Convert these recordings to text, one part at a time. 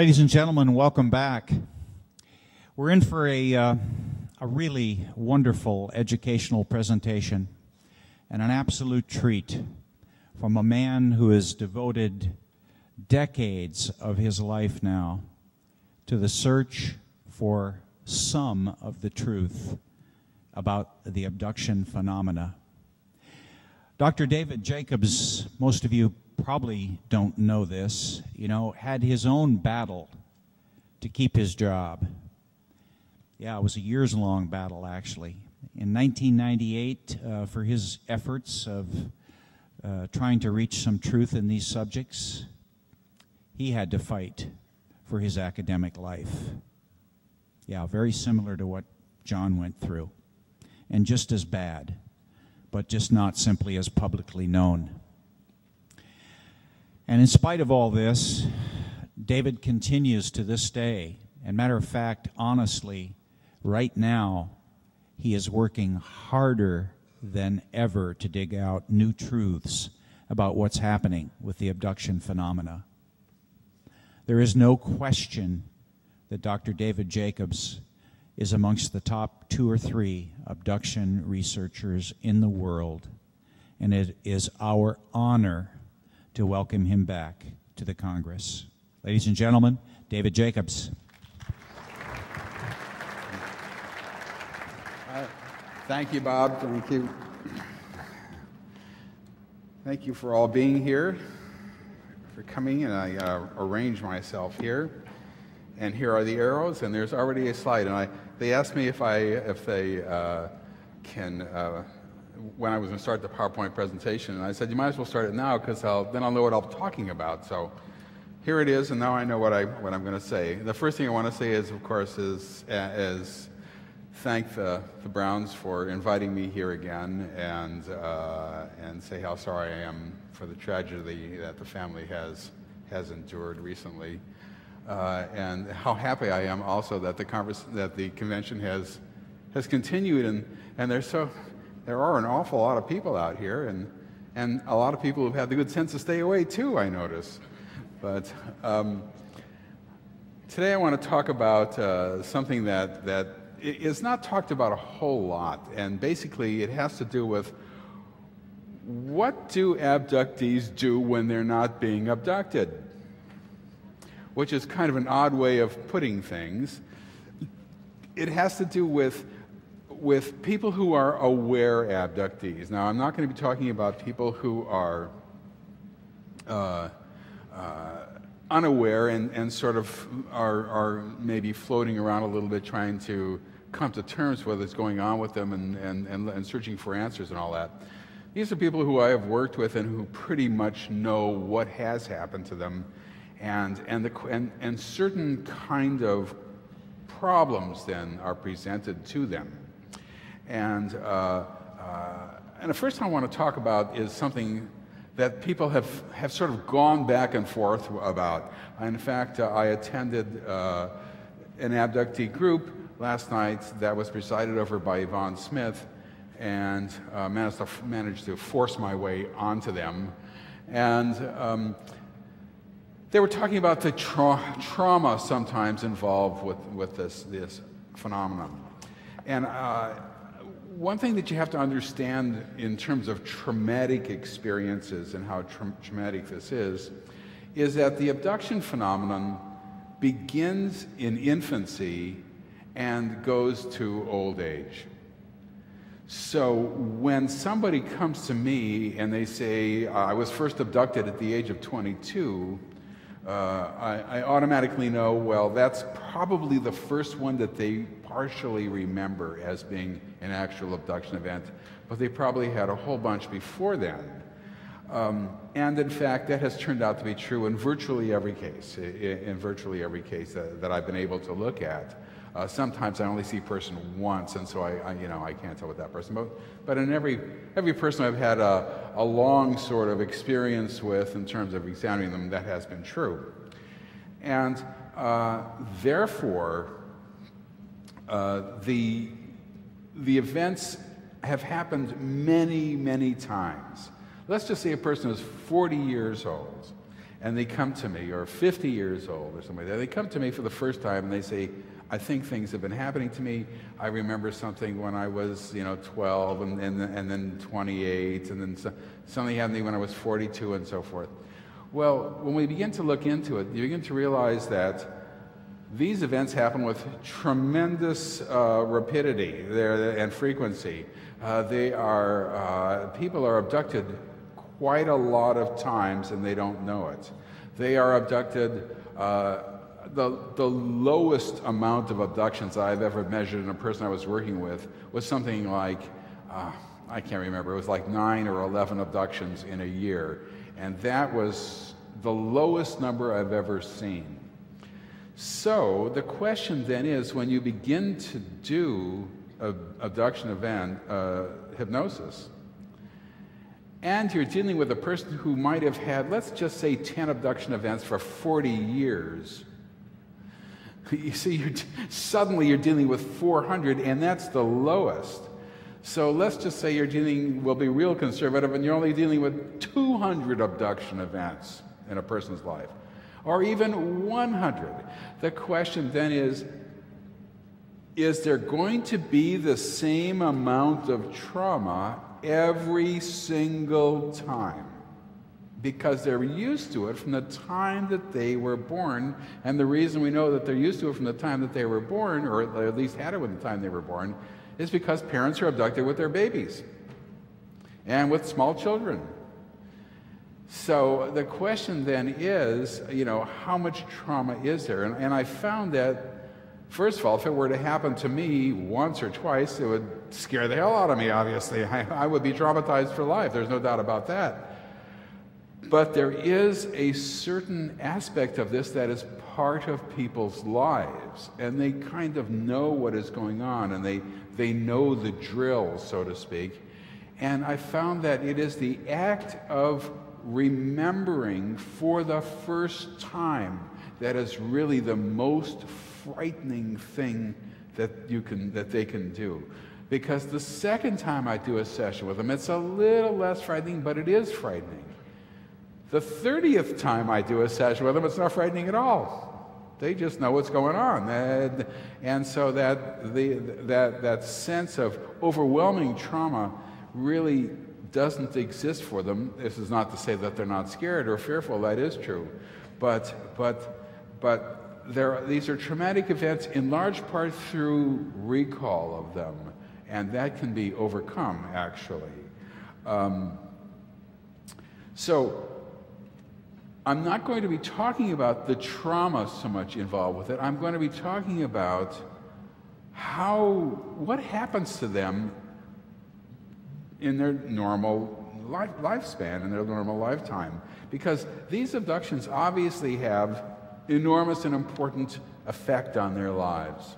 Ladies and gentlemen, welcome back. We're in for a, uh, a really wonderful educational presentation and an absolute treat from a man who has devoted decades of his life now to the search for some of the truth about the abduction phenomena. Dr. David Jacobs, most of you probably don't know this, you know, had his own battle to keep his job. Yeah, it was a years long battle, actually. In 1998, uh, for his efforts of uh, trying to reach some truth in these subjects, he had to fight for his academic life. Yeah, very similar to what John went through, and just as bad, but just not simply as publicly known. And in spite of all this, David continues to this day. And matter of fact, honestly, right now, he is working harder than ever to dig out new truths about what's happening with the abduction phenomena. There is no question that Dr. David Jacobs is amongst the top two or three abduction researchers in the world, and it is our honor to welcome him back to the Congress. Ladies and gentlemen, David Jacobs. Uh, thank you, Bob. Thank you. Thank you for all being here, for coming, and I uh, arranged myself here. And here are the arrows, and there's already a slide. And I, they asked me if I, if they uh, can uh, when I was going to start the PowerPoint presentation, and I said, you might as well start it now because then I'll know what I'm talking about. So here it is, and now I know what, I, what I'm going to say. The first thing I want to say is, of course, is, is thank the, the Browns for inviting me here again and, uh, and say how sorry I am for the tragedy that the family has, has endured recently. Uh, and how happy I am also that the, that the convention has, has continued and, and they're so there are an awful lot of people out here, and, and a lot of people who've had the good sense to stay away too, I notice. But um, today I want to talk about uh, something that, that is not talked about a whole lot, and basically it has to do with what do abductees do when they're not being abducted? Which is kind of an odd way of putting things. It has to do with with people who are aware abductees. Now, I'm not going to be talking about people who are uh, uh, unaware and, and sort of are, are maybe floating around a little bit trying to come to terms with what's going on with them and, and, and, and searching for answers and all that. These are people who I have worked with and who pretty much know what has happened to them and, and, the, and, and certain kind of problems then are presented to them. And, uh, uh, and the first thing I want to talk about is something that people have, have sort of gone back and forth about. In fact, uh, I attended uh, an abductee group last night that was presided over by Yvonne Smith and uh, managed, to, managed to force my way onto them. And um, they were talking about the tra trauma sometimes involved with, with this, this phenomenon. And uh, one thing that you have to understand in terms of traumatic experiences and how tra traumatic this is, is that the abduction phenomenon begins in infancy and goes to old age. So when somebody comes to me and they say, I was first abducted at the age of 22, uh, I, I, automatically know, well, that's probably the first one that they partially remember as being an actual abduction event, but they probably had a whole bunch before then. Um, and in fact, that has turned out to be true in virtually every case, in, in virtually every case that, that, I've been able to look at. Uh, sometimes I only see a person once, and so I, I, you know, I can't tell what that person. But, but in every every person I've had a, a long sort of experience with in terms of examining them, that has been true. And uh, therefore, uh, the, the events have happened many, many times. Let's just say a person is 40 years old and they come to me, or 50 years old or something like that. They come to me for the first time and they say, I think things have been happening to me. I remember something when I was, you know, 12 and, and, and then 28, and then so, something happened to me when I was 42 and so forth. Well, when we begin to look into it, you begin to realize that these events happen with tremendous uh, rapidity and frequency. Uh, they are, uh, people are abducted quite a lot of times and they don't know it. They are abducted, uh, the, the lowest amount of abductions I've ever measured in a person I was working with was something like, uh, I can't remember, it was like nine or 11 abductions in a year. And that was the lowest number I've ever seen. So the question then is when you begin to do abduction event uh, hypnosis, and you're dealing with a person who might have had, let's just say, 10 abduction events for 40 years. You see, you're, suddenly you're dealing with 400, and that's the lowest. So let's just say you're dealing, will be real conservative, and you're only dealing with 200 abduction events in a person's life, or even 100. The question then is is there going to be the same amount of trauma every single time because they're used to it from the time that they were born. And the reason we know that they're used to it from the time that they were born, or at least had it when the time they were born, is because parents are abducted with their babies and with small children. So the question then is, you know, how much trauma is there? And, and I found that First of all, if it were to happen to me once or twice, it would scare the hell out of me, obviously. I, I, would be traumatized for life. There's no doubt about that. But there is a certain aspect of this that is part of people's lives, and they kind of know what is going on, and they, they know the drill, so to speak. And I found that it is the act of remembering for the first time that is really the most frightening thing that you can that they can do because the second time I do a session with them, it's a little less frightening, but it is frightening. The 30th time I do a session with them, it's not frightening at all. They just know what's going on. And, and so that, the, that, that sense of overwhelming trauma really doesn't exist for them. This is not to say that they're not scared or fearful, that is true. But, but, but there, these are traumatic events in large part through recall of them, and that can be overcome actually. Um, so, I'm not going to be talking about the trauma so much involved with it. I'm going to be talking about how, what happens to them in their normal life, lifespan, in their normal lifetime. Because these abductions obviously have enormous and important effect on their lives.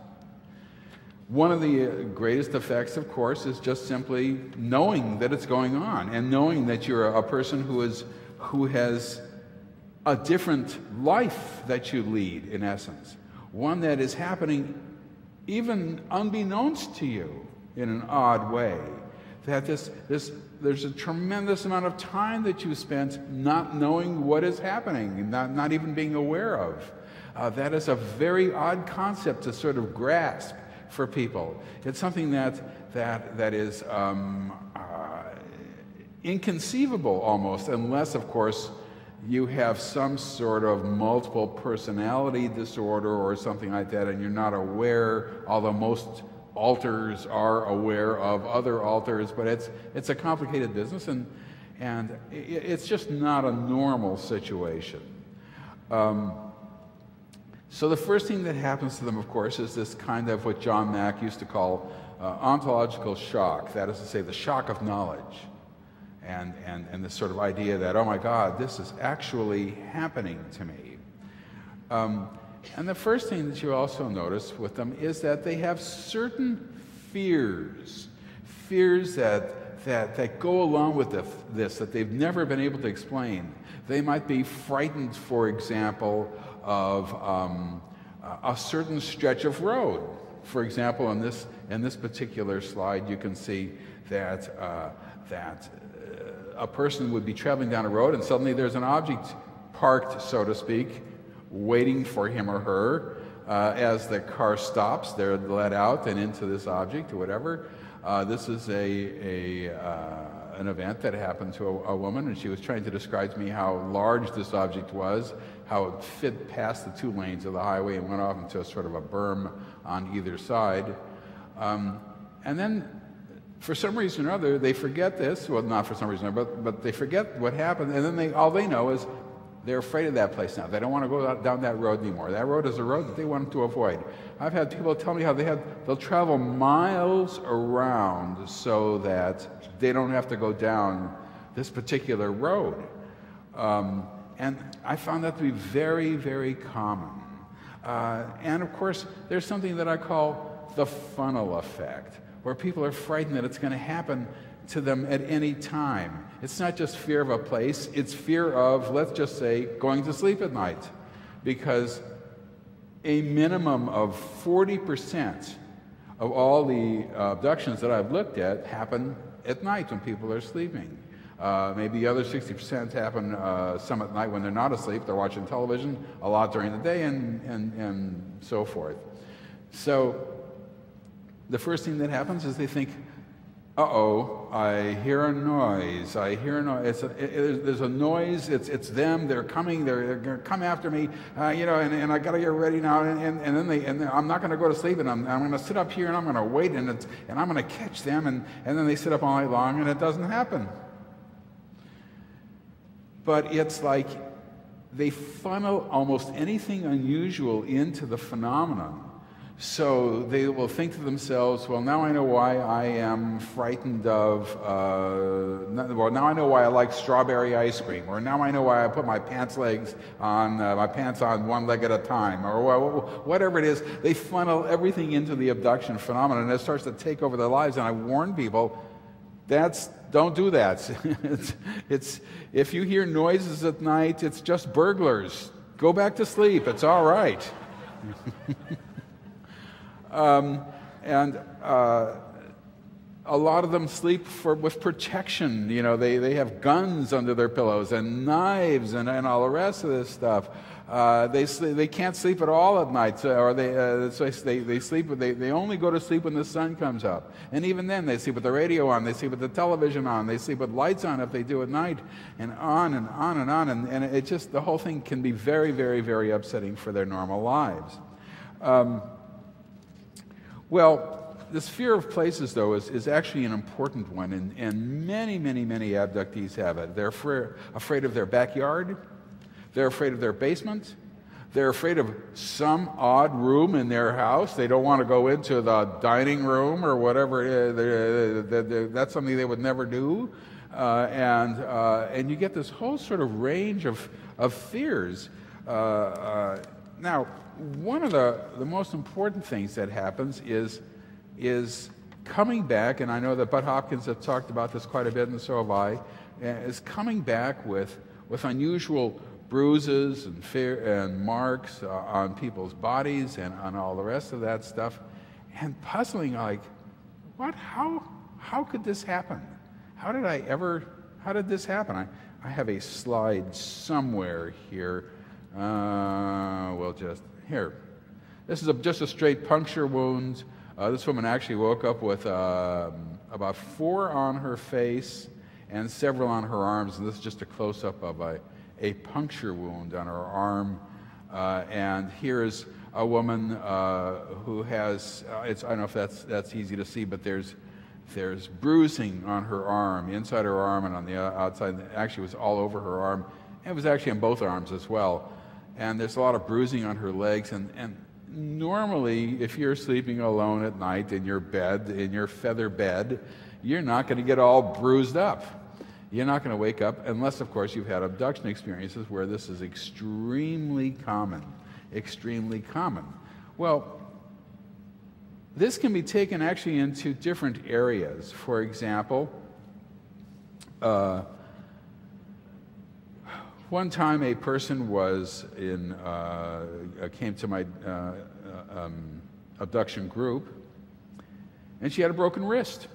One of the uh, greatest effects, of course, is just simply knowing that it's going on and knowing that you're a person who, is, who has a different life that you lead, in essence. One that is happening even unbeknownst to you in an odd way. That this, this, there's a tremendous amount of time that you spent not knowing what is happening, not, not even being aware of. Uh, that is a very odd concept to sort of grasp for people. It's something that, that, that is um, uh, inconceivable almost, unless, of course, you have some sort of multiple personality disorder or something like that, and you're not aware, although most alters are aware of other alters, but it's, it's a complicated business and, and it's just not a normal situation. Um, so the first thing that happens to them, of course, is this kind of what John Mack used to call uh, ontological shock. That is to say, the shock of knowledge. And, and, and this sort of idea that, oh my God, this is actually happening to me. Um, and the first thing that you also notice with them is that they have certain fears, fears that, that, that go along with this that they've never been able to explain. They might be frightened, for example, of um, a certain stretch of road. For example, in this, in this particular slide, you can see that, uh, that uh, a person would be traveling down a road and suddenly there's an object parked, so to speak, waiting for him or her. Uh, as the car stops, they're let out and into this object or whatever. Uh, this is a, a uh, an event that happened to a, a, woman, and she was trying to describe to me how large this object was, how it fit past the two lanes of the highway and went off into a sort of a berm on either side. Um, and then, for some reason or other, they forget this. Well, not for some reason, but but they forget what happened, and then they all they know is they're afraid of that place now. They don't want to go down that road anymore. That road is a road that they want to avoid. I've had people tell me how they have they'll travel miles around so that they don't have to go down this particular road. Um, and I found that to be very, very common. Uh, and of course, there's something that I call the funnel effect, where people are frightened that it's going to happen to them at any time. It's not just fear of a place, it's fear of, let's just say, going to sleep at night. Because a minimum of 40% of all the abductions that I've looked at happen at night when people are sleeping. Uh, maybe the other 60% happen uh, some at night when they're not asleep, they're watching television, a lot during the day, and, and, and so forth. So, the first thing that happens is they think, uh-oh, I hear a noise. I hear a noise. A, it, there's a noise. It's, it's them. They're coming. They're, they're going to come after me. Uh, you know, and, and I got to get ready now. And, and, and then they, and I'm not going to go to sleep. And I'm, I'm going to sit up here and I'm going to wait and, it's, and I'm going to catch them. And, and then they sit up all night long and it doesn't happen. But it's like they funnel almost anything unusual into the phenomenon so they will think to themselves, well, now I know why I am frightened of, uh, well, now I know why I like strawberry ice cream, or now I know why I put my pants legs on, uh, my pants on one leg at a time, or whatever it is. They funnel everything into the abduction phenomenon, and it starts to take over their lives. And I warn people, that's, don't do that. it's, it's, if you hear noises at night, it's just burglars. Go back to sleep. It's all right. Um, and uh, a lot of them sleep for, with protection. You know, they, they have guns under their pillows and knives and, and all the rest of this stuff. Uh, they, they can't sleep at all at night, so, or they, uh, so they, they sleep, they, they only go to sleep when the sun comes up. And even then, they sleep with the radio on, they sleep with the television on, they sleep with lights on if they do at night, and on and on and on. And, and it just, the whole thing can be very, very, very upsetting for their normal lives. Um, well, this fear of places, though, is, is actually an important one, and, and many, many, many abductees have it. They're afraid, afraid of their backyard, they're afraid of their basement, they're afraid of some odd room in their house. They don't want to go into the dining room or whatever. That's something they would never do. Uh, and, uh, and you get this whole sort of range of, of fears. Uh, uh now, one of the, the most important things that happens is, is coming back, and I know that Bud Hopkins has talked about this quite a bit, and so have I, eh, is coming back with, with unusual bruises and, fear, and marks uh, on people's bodies and on all the rest of that stuff, and puzzling like, what, how, how could this happen? How did I ever, how did this happen? I, I have a slide somewhere here. Uh, we'll just here. This is a, just a straight puncture wound. Uh, this woman actually woke up with uh, about four on her face and several on her arms. And this is just a close up of a, a puncture wound on her arm. Uh, and here's a woman uh, who has, uh, it's, I don't know if that's, that's easy to see, but there's, there's bruising on her arm, inside her arm and on the outside. Actually, it was all over her arm. It was actually on both arms as well and there's a lot of bruising on her legs. And, and normally, if you're sleeping alone at night in your bed, in your feather bed, you're not going to get all bruised up. You're not going to wake up unless, of course, you've had abduction experiences where this is extremely common. Extremely common. Well, this can be taken actually into different areas. For example, uh, one time, a person was in, uh, came to my uh, uh, um, abduction group, and she had a broken wrist.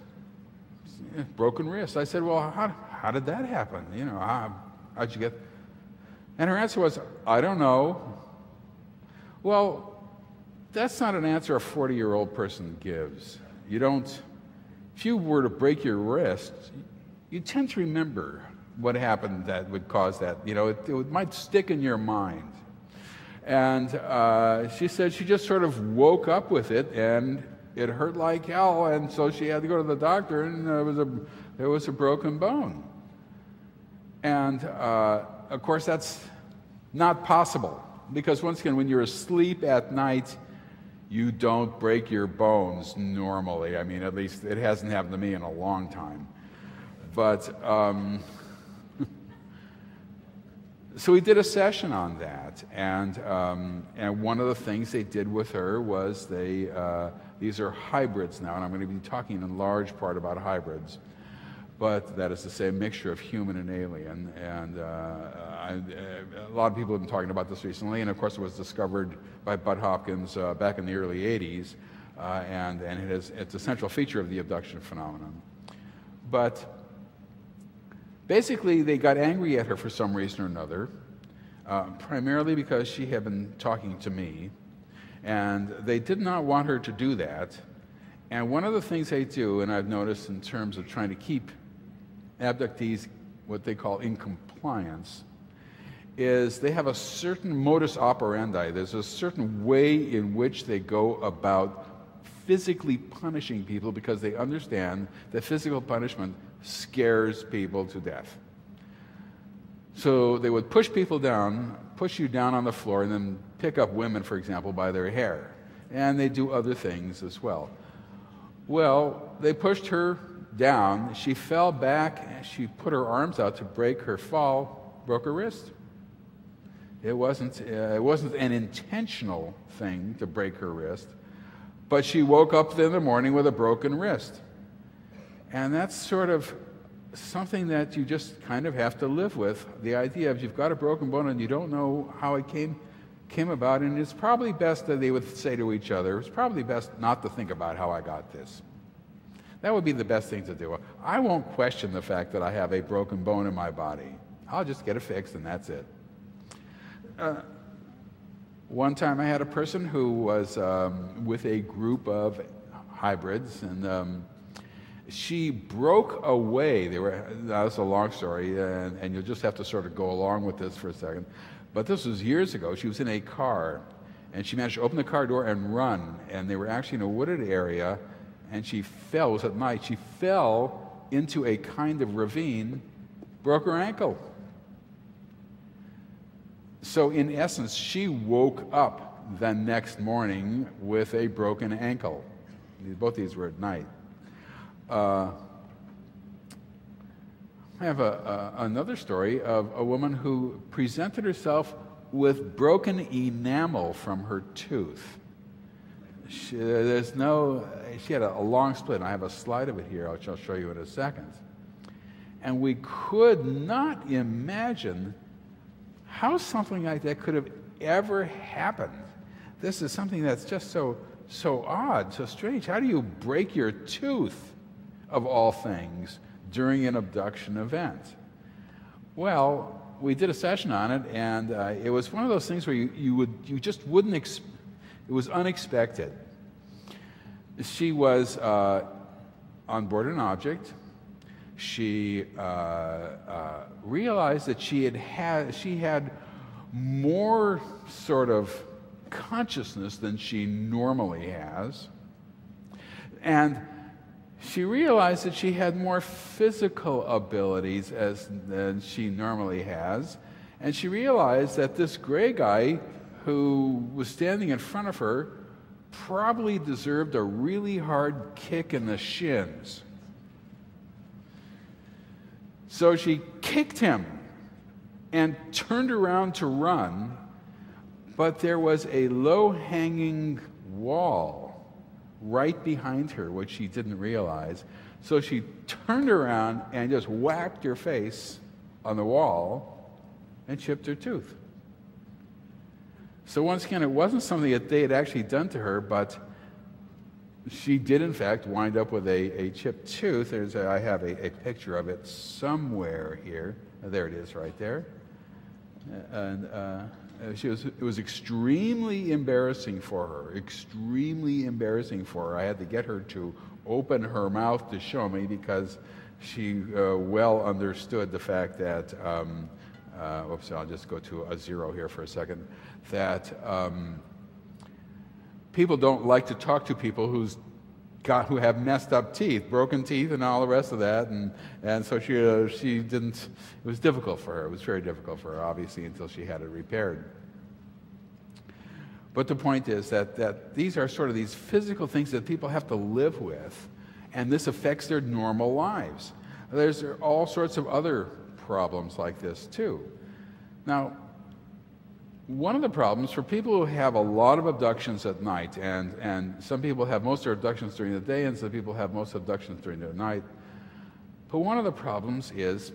Broken wrist. I said, "Well, how, how did that happen? You know, how, how'd you get?" And her answer was, I don't know. Well, that's not an answer a 40 year old person gives. You don't, if you were to break your wrist, you tend to remember what happened that would cause that. You know, it, it might stick in your mind. And uh, she said she just sort of woke up with it and it hurt like hell. And so she had to go to the doctor and there was a, there was a broken bone. And uh, of course, that's not possible because, once again, when you're asleep at night, you don't break your bones normally. I mean, at least it hasn't happened to me in a long time. But um, so we did a session on that, and um, and one of the things they did with her was they uh, these are hybrids now, and I'm going to be talking in large part about hybrids, but that is to say, a mixture of human and alien. And uh, I, a lot of people have been talking about this recently, and of course, it was discovered by Bud Hopkins uh, back in the early '80s, uh, and and it is it's a central feature of the abduction phenomenon, but Basically, they got angry at her for some reason or another, uh, primarily because she had been talking to me, and they did not want her to do that. And one of the things they do, and I've noticed in terms of trying to keep abductees what they call in compliance, is they have a certain modus operandi. There's a certain way in which they go about physically punishing people because they understand that physical punishment scares people to death. So they would push people down, push you down on the floor, and then pick up women, for example, by their hair. And they do other things as well. Well, they pushed her down. She fell back. And she put her arms out to break her fall, broke her wrist. It wasn't, uh, it wasn't an intentional thing to break her wrist, but she woke up in the morning with a broken wrist. And that's sort of something that you just kind of have to live with. The idea of you've got a broken bone and you don't know how it came, came about, and it's probably best that they would say to each other, it's probably best not to think about how I got this. That would be the best thing to do. I won't question the fact that I have a broken bone in my body. I'll just get it fixed and that's it. Uh, one time I had a person who was um, with a group of hybrids, and um, she broke away. They were, that's a long story, and, and you'll just have to sort of go along with this for a second. But this was years ago. She was in a car, and she managed to open the car door and run. And they were actually in a wooded area, and she fell. It was at night. She fell into a kind of ravine, broke her ankle. So, in essence, she woke up the next morning with a broken ankle. Both these were at night. Uh, I have a, another story of a woman who presented herself with broken enamel from her tooth. She, there's no, she had a, a, long split. I have a slide of it here, which I'll show you in a second. And we could not imagine how something like that could have ever happened. This is something that's just so, so odd, so strange. How do you break your tooth? Of all things, during an abduction event? Well, we did a session on it, and uh, it was one of those things where you, you, would, you just wouldn't, ex- it was unexpected. She was uh, on board an object. She uh, uh realized that she had, had, she had more sort of consciousness than she normally has. And she realized that she had more physical abilities as, than she normally has. And she realized that this gray guy who was standing in front of her probably deserved a really hard kick in the shins. So she kicked him and turned around to run, but there was a low hanging wall right behind her, which she didn't realize. So she turned around and just whacked her face on the wall and chipped her tooth. So, once again, it wasn't something that they had actually done to her, but she did, in fact, wind up with a, a chipped tooth. There's a, I have a, a picture of it somewhere here. There it is, right there. and uh, she was, it was extremely embarrassing for her, extremely embarrassing for her. I had to get her to open her mouth to show me because she uh, well understood the fact that, um, uh, oops, I'll just go to a zero here for a second, that um, people don't like to talk to people who's got, who have messed up teeth, broken teeth, and all the rest of that. And, and so she, uh, she didn't, it was difficult for her. It was very difficult for her, obviously, until she had it repaired. But the point is that, that these are sort of these physical things that people have to live with, and this affects their normal lives. There's all sorts of other problems like this, too. Now, one of the problems for people who have a lot of abductions at night, and, and some people have most of their abductions during the day, and some people have most abductions during the night. But one of the problems is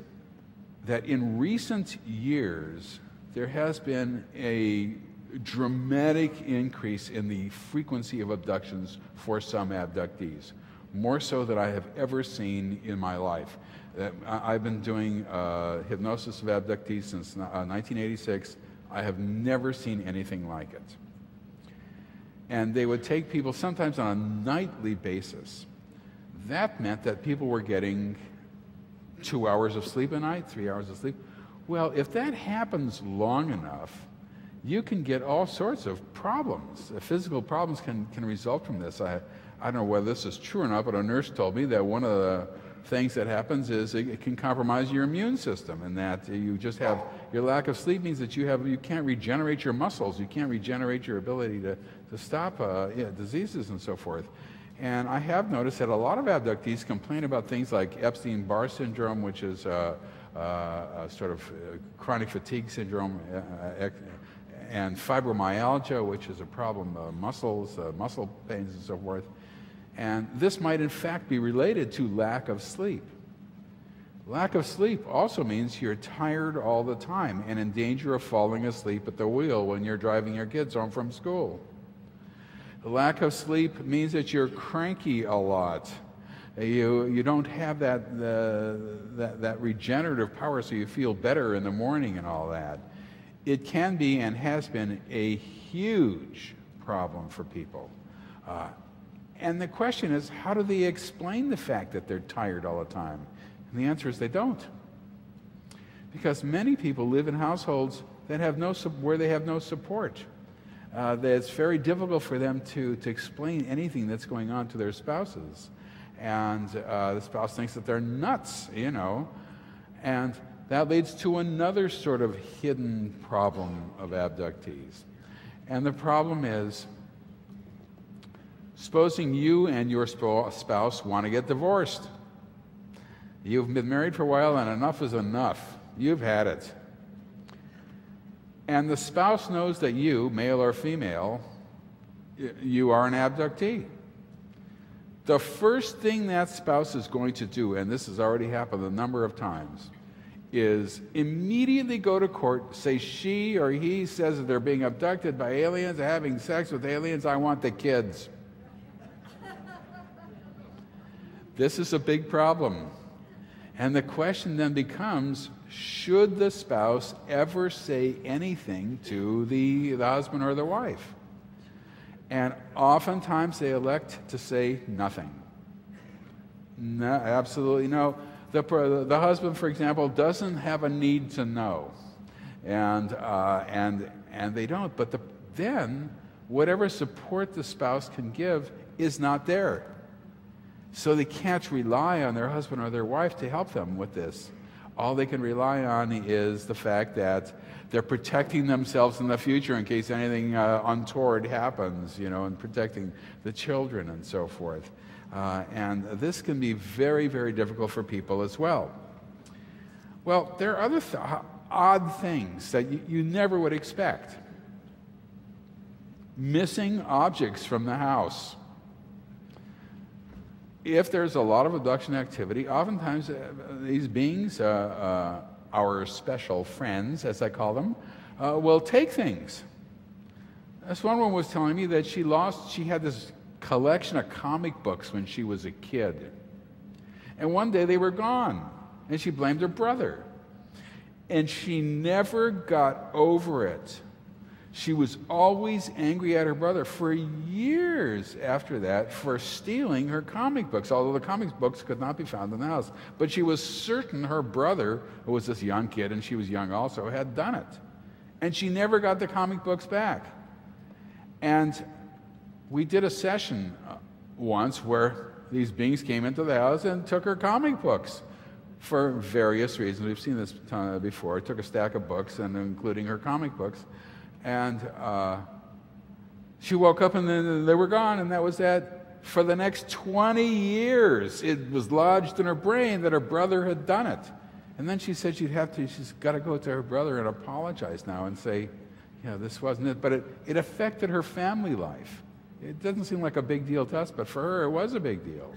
that in recent years, there has been a dramatic increase in the frequency of abductions for some abductees, more so than I have ever seen in my life. Uh, I've been doing uh, hypnosis of abductees since 1986 uh, I have never seen anything like it. And they would take people sometimes on a nightly basis. That meant that people were getting two hours of sleep a night, three hours of sleep. Well, if that happens long enough, you can get all sorts of problems. Physical problems can, can result from this. I, I don't know whether this is true or not, but a nurse told me that one of the things that happens is it, can compromise your immune system and that you just have your lack of sleep means that you have you can't regenerate your muscles. You can't regenerate your ability to, to stop uh, yeah, diseases and so forth. And i have noticed that a lot of abductees complain about things like epstein-barr syndrome which is uh, uh, sort of uh, chronic fatigue syndrome and fibromyalgia which is a problem of muscles muscle pains and so forth. And this might, in fact, be related to lack of sleep. Lack of sleep also means you're tired all the time and in danger of falling asleep at the wheel when you're driving your kids home from school. Lack of sleep means that you're cranky a lot. You, you don't have that, that, that regenerative power so you feel better in the morning and all that. It can be and has been a huge problem for people. Uh, and the question is, how do they explain the fact that they're tired all the time? And the answer is they don't. Because many people live in households that have no, where they have no support. Uh, that it's very difficult for them to, to explain anything that's going on to their spouses. And uh, the spouse thinks that they're nuts, you know. And that leads to another sort of hidden problem of abductees. And the problem is Supposing you and your spouse want to get divorced. You've been married for a while and enough is enough. You've had it. And the spouse knows that you, male or female, you are an abductee. The first thing that spouse is going to do, and this has already happened a number of times, is immediately go to court, say she or he says that they're being abducted by aliens, having sex with aliens, I want the kids. This is a big problem. And the question then becomes should the spouse ever say anything to the, the husband or the wife? And oftentimes they elect to say nothing. No, absolutely no. The, the husband, for example, doesn't have a need to know. And, uh, and, and they don't. But the, then, whatever support the spouse can give is not there. So they can't rely on their husband or their wife to help them with this. All they can rely on is the fact that they're protecting themselves in the future in case anything uh, untoward happens, you know, and protecting the children and so forth. Uh, and this can be very, very difficult for people as well. Well, there are other th- odd things that you never would expect. Missing objects from the house if there's a lot of abduction activity, oftentimes uh, these beings, uh, uh, our special friends, as I call them, will take things. This one woman was telling me that she lost, she had this collection of comic books when she was a kid. And one day they were gone, and she blamed her brother. And she never got over it. She was always angry at her brother for years after that for stealing her comic books, although the comic books could not be found in the house. But she was certain her brother, who was this young kid, and she was young also, had done it. And she never got the comic books back. And we did a session uh, once where these beings came into the house and took her comic books for various reasons. We've seen this before. Took a stack of books, and including her comic books. And uh, she woke up and then they were gone, and that was that. For the next 20 years, it was lodged in her brain that her brother had done it. And then she said she'd have to, she's got to go to her brother and apologize now and say, yeah, this wasn't it. But it, it affected her family life. It doesn't seem like a big deal to us, but for her, it was a big deal.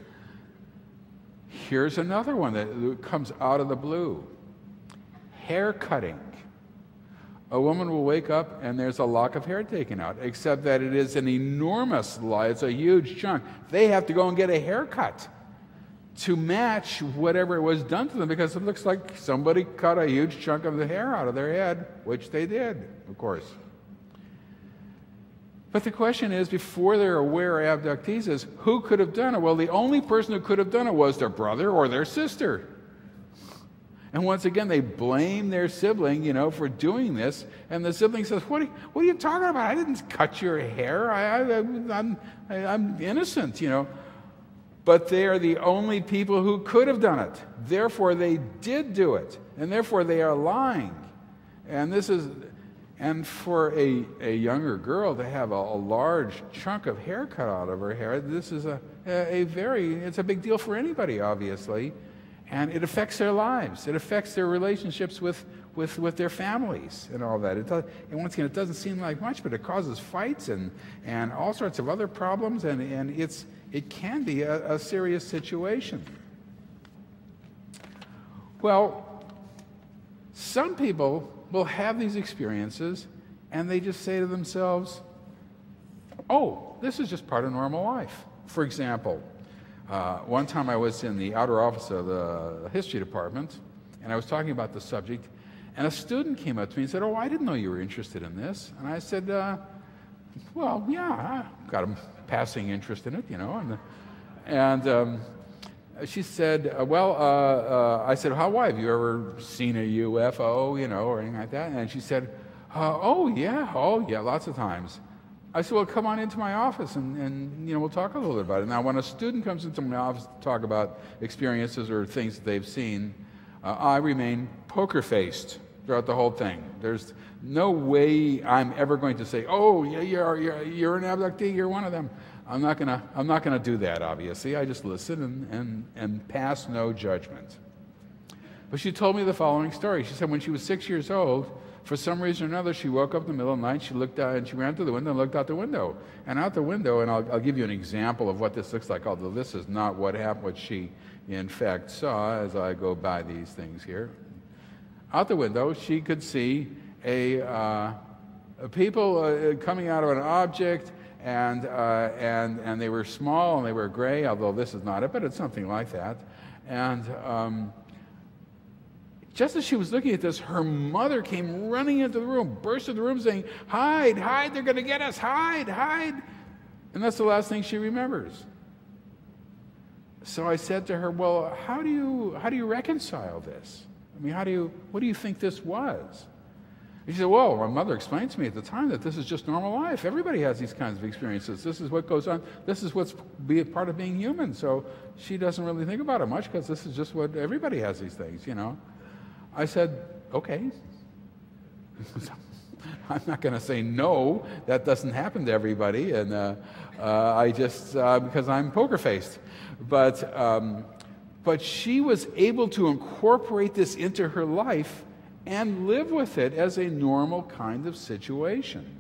Here's another one that comes out of the blue hair cutting a woman will wake up and there's a lock of hair taken out, except that it is an enormous lie. It's a huge chunk. They have to go and get a haircut to match whatever was done to them because it looks like somebody cut a huge chunk of the hair out of their head, which they did, of course. But the question is, before they're aware of abductees, is who could have done it? Well, the only person who could have done it was their brother or their sister. And once again, they blame their sibling, you know, for doing this. And the sibling says, What are, what are you talking about? I didn't cut your hair. I, I, I'm, I'm innocent, you know. But they are the only people who could have done it. Therefore, they did do it. And therefore, they are lying. And this is, and for a, a younger girl to have a, a large chunk of hair cut out of her hair, this is a, a very, it's a big deal for anybody, obviously and it affects their lives. It affects their relationships with, with, with their families and all that. It does, and once again, it doesn't seem like much, but it causes fights and, and all sorts of other problems, and, and it's, it can be a, a serious situation. Well, some people will have these experiences and they just say to themselves, oh, this is just part of normal life. For example, uh, one time I was in the outer office of the history department, and I was talking about the subject, and a student came up to me and said, Oh, I didn't know you were interested in this. And I said, uh, Well, yeah, I got a passing interest in it, you know. And, and um, she said, uh, Well, uh, uh, I said, How, why? Have you ever seen a UFO, you know, or anything like that? And she said, Oh, yeah, oh, yeah, lots of times. I said, well, come on into my office and, and you know, we'll talk a little bit about it. Now, when a student comes into my office to talk about experiences or things that they've seen, uh, I remain poker faced throughout the whole thing. There's no way I'm ever going to say, oh, yeah, you're, you're, you're an abductee, you're one of them. I'm not going to I'm not gonna do that, obviously. I just listen and, and, and pass no judgment. But she told me the following story. She said when she was six years old, for some reason or another, she woke up in the middle of the night, she looked out, and she ran to the window and looked out the window. And out the window, and I'll, I'll give you an example of what this looks like, although this is not what happened, what she in fact saw as I go by these things here. Out the window, she could see a, uh, people uh, coming out of an object, and, uh, and, and they were small and they were gray, although this is not it, but it's something like that. And um, just as she was looking at this, her mother came running into the room, burst into the room saying, Hide, hide, they're going to get us, hide, hide. And that's the last thing she remembers. So I said to her, Well, how do you, how do you reconcile this? I mean, how do you, what do you think this was? And she said, Well, my mother explained to me at the time that this is just normal life. Everybody has these kinds of experiences. This is what goes on. This is what's be a part of being human. So she doesn't really think about it much because this is just what everybody has these things, you know. I said, okay. I'm not going to say no. That doesn't happen to everybody, and uh, uh, I just uh, because I'm poker faced. But um, but she was able to incorporate this into her life and live with it as a normal kind of situation.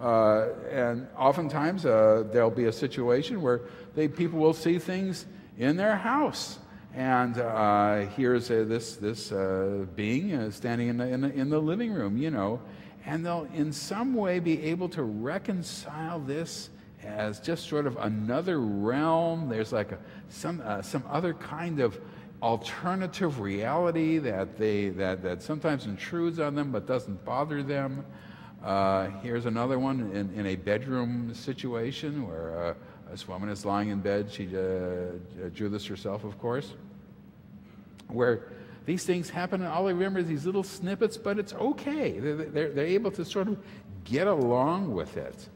Uh, and oftentimes uh, there'll be a situation where they, people will see things in their house and uh, here's uh, this, this uh, being uh, standing in the, in the, in, the, living room, you know, and they'll in some way be able to reconcile this as just sort of another realm. There's like a, some, uh, some other kind of alternative reality that, they, that, that sometimes intrudes on them but doesn't bother them. Uh, here's another one in, in a bedroom situation where uh, this woman is lying in bed. She uh, drew this herself, of course, where these things happen, and all I remember is these little snippets, but it's okay. They're, they're, they're able to sort of get along with it.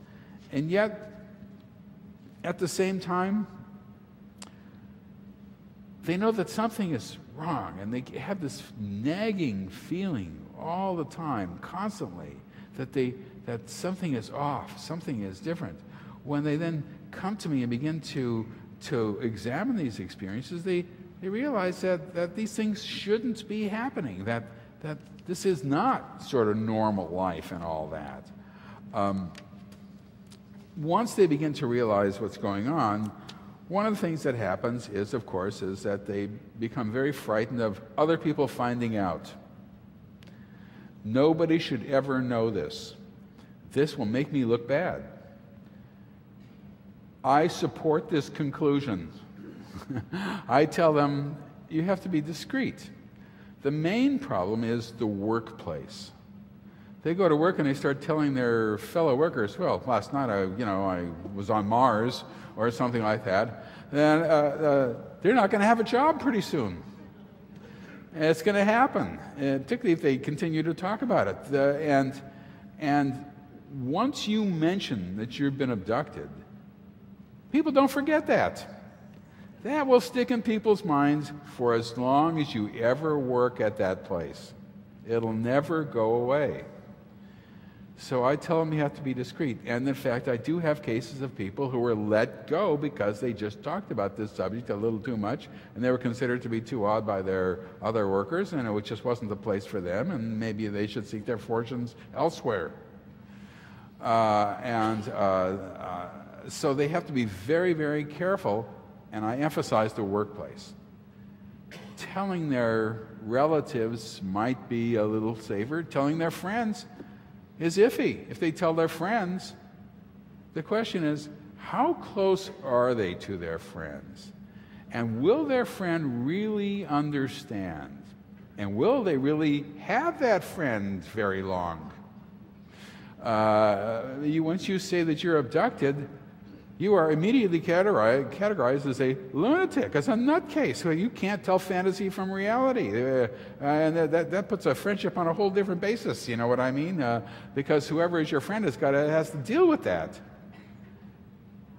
And yet, at the same time, they know that something is wrong, and they have this nagging feeling all the time, constantly, that, they, that something is off, something is different. When they then come to me and begin to, to examine these experiences, they, they realize that, that these things shouldn't be happening, that, that this is not sort of normal life and all that. Um, once they begin to realize what's going on, one of the things that happens is, of course, is that they become very frightened of other people finding out. Nobody should ever know this. This will make me look bad. I support this conclusion. I tell them, you have to be discreet. The main problem is the workplace. They go to work and they start telling their fellow workers, well, last night I, you know, I was on Mars or something like that. Then uh, uh, they're not going to have a job pretty soon. it's going to happen, uh, particularly if they continue to talk about it. and, and once you mention that you've been abducted, people don't forget that. That will stick in people's minds for as long as you ever work at that place. It'll never go away. So I tell them you have to be discreet. And in fact, I do have cases of people who were let go because they just talked about this subject a little too much and they were considered to be too odd by their other workers and it just wasn't the place for them and maybe they should seek their fortunes elsewhere. Uh, and uh, uh, so they have to be very, very careful and I emphasize the workplace. Telling their relatives might be a little safer, telling their friends is iffy. If they tell their friends, the question is how close are they to their friends? And will their friend really understand? And will they really have that friend very long? Uh, you, once you say that you're abducted, you are immediately categorized as a lunatic, as a nutcase. So you can't tell fantasy from reality. Uh, and that, that puts a friendship on a whole different basis, you know what I mean? Uh, because whoever is your friend has, got to, has to deal with that.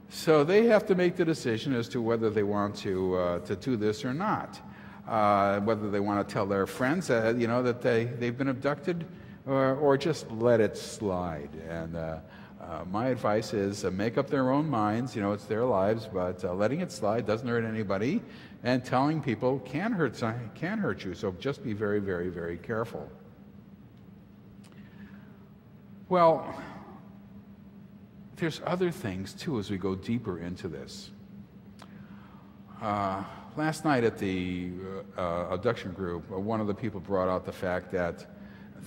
So they have to make the decision as to whether they want to, uh, to do this or not. Uh, whether they want to tell their friends, uh, you know, that they, they've been abducted or, or just let it slide. And uh, my advice is uh, make up their own minds. You know, it's their lives, but uh, letting it slide doesn't hurt anybody, and telling people can hurt can hurt you. So just be very, very, very careful. Well, there's other things too as we go deeper into this. Uh, last night at the uh, abduction group, one of the people brought out the fact that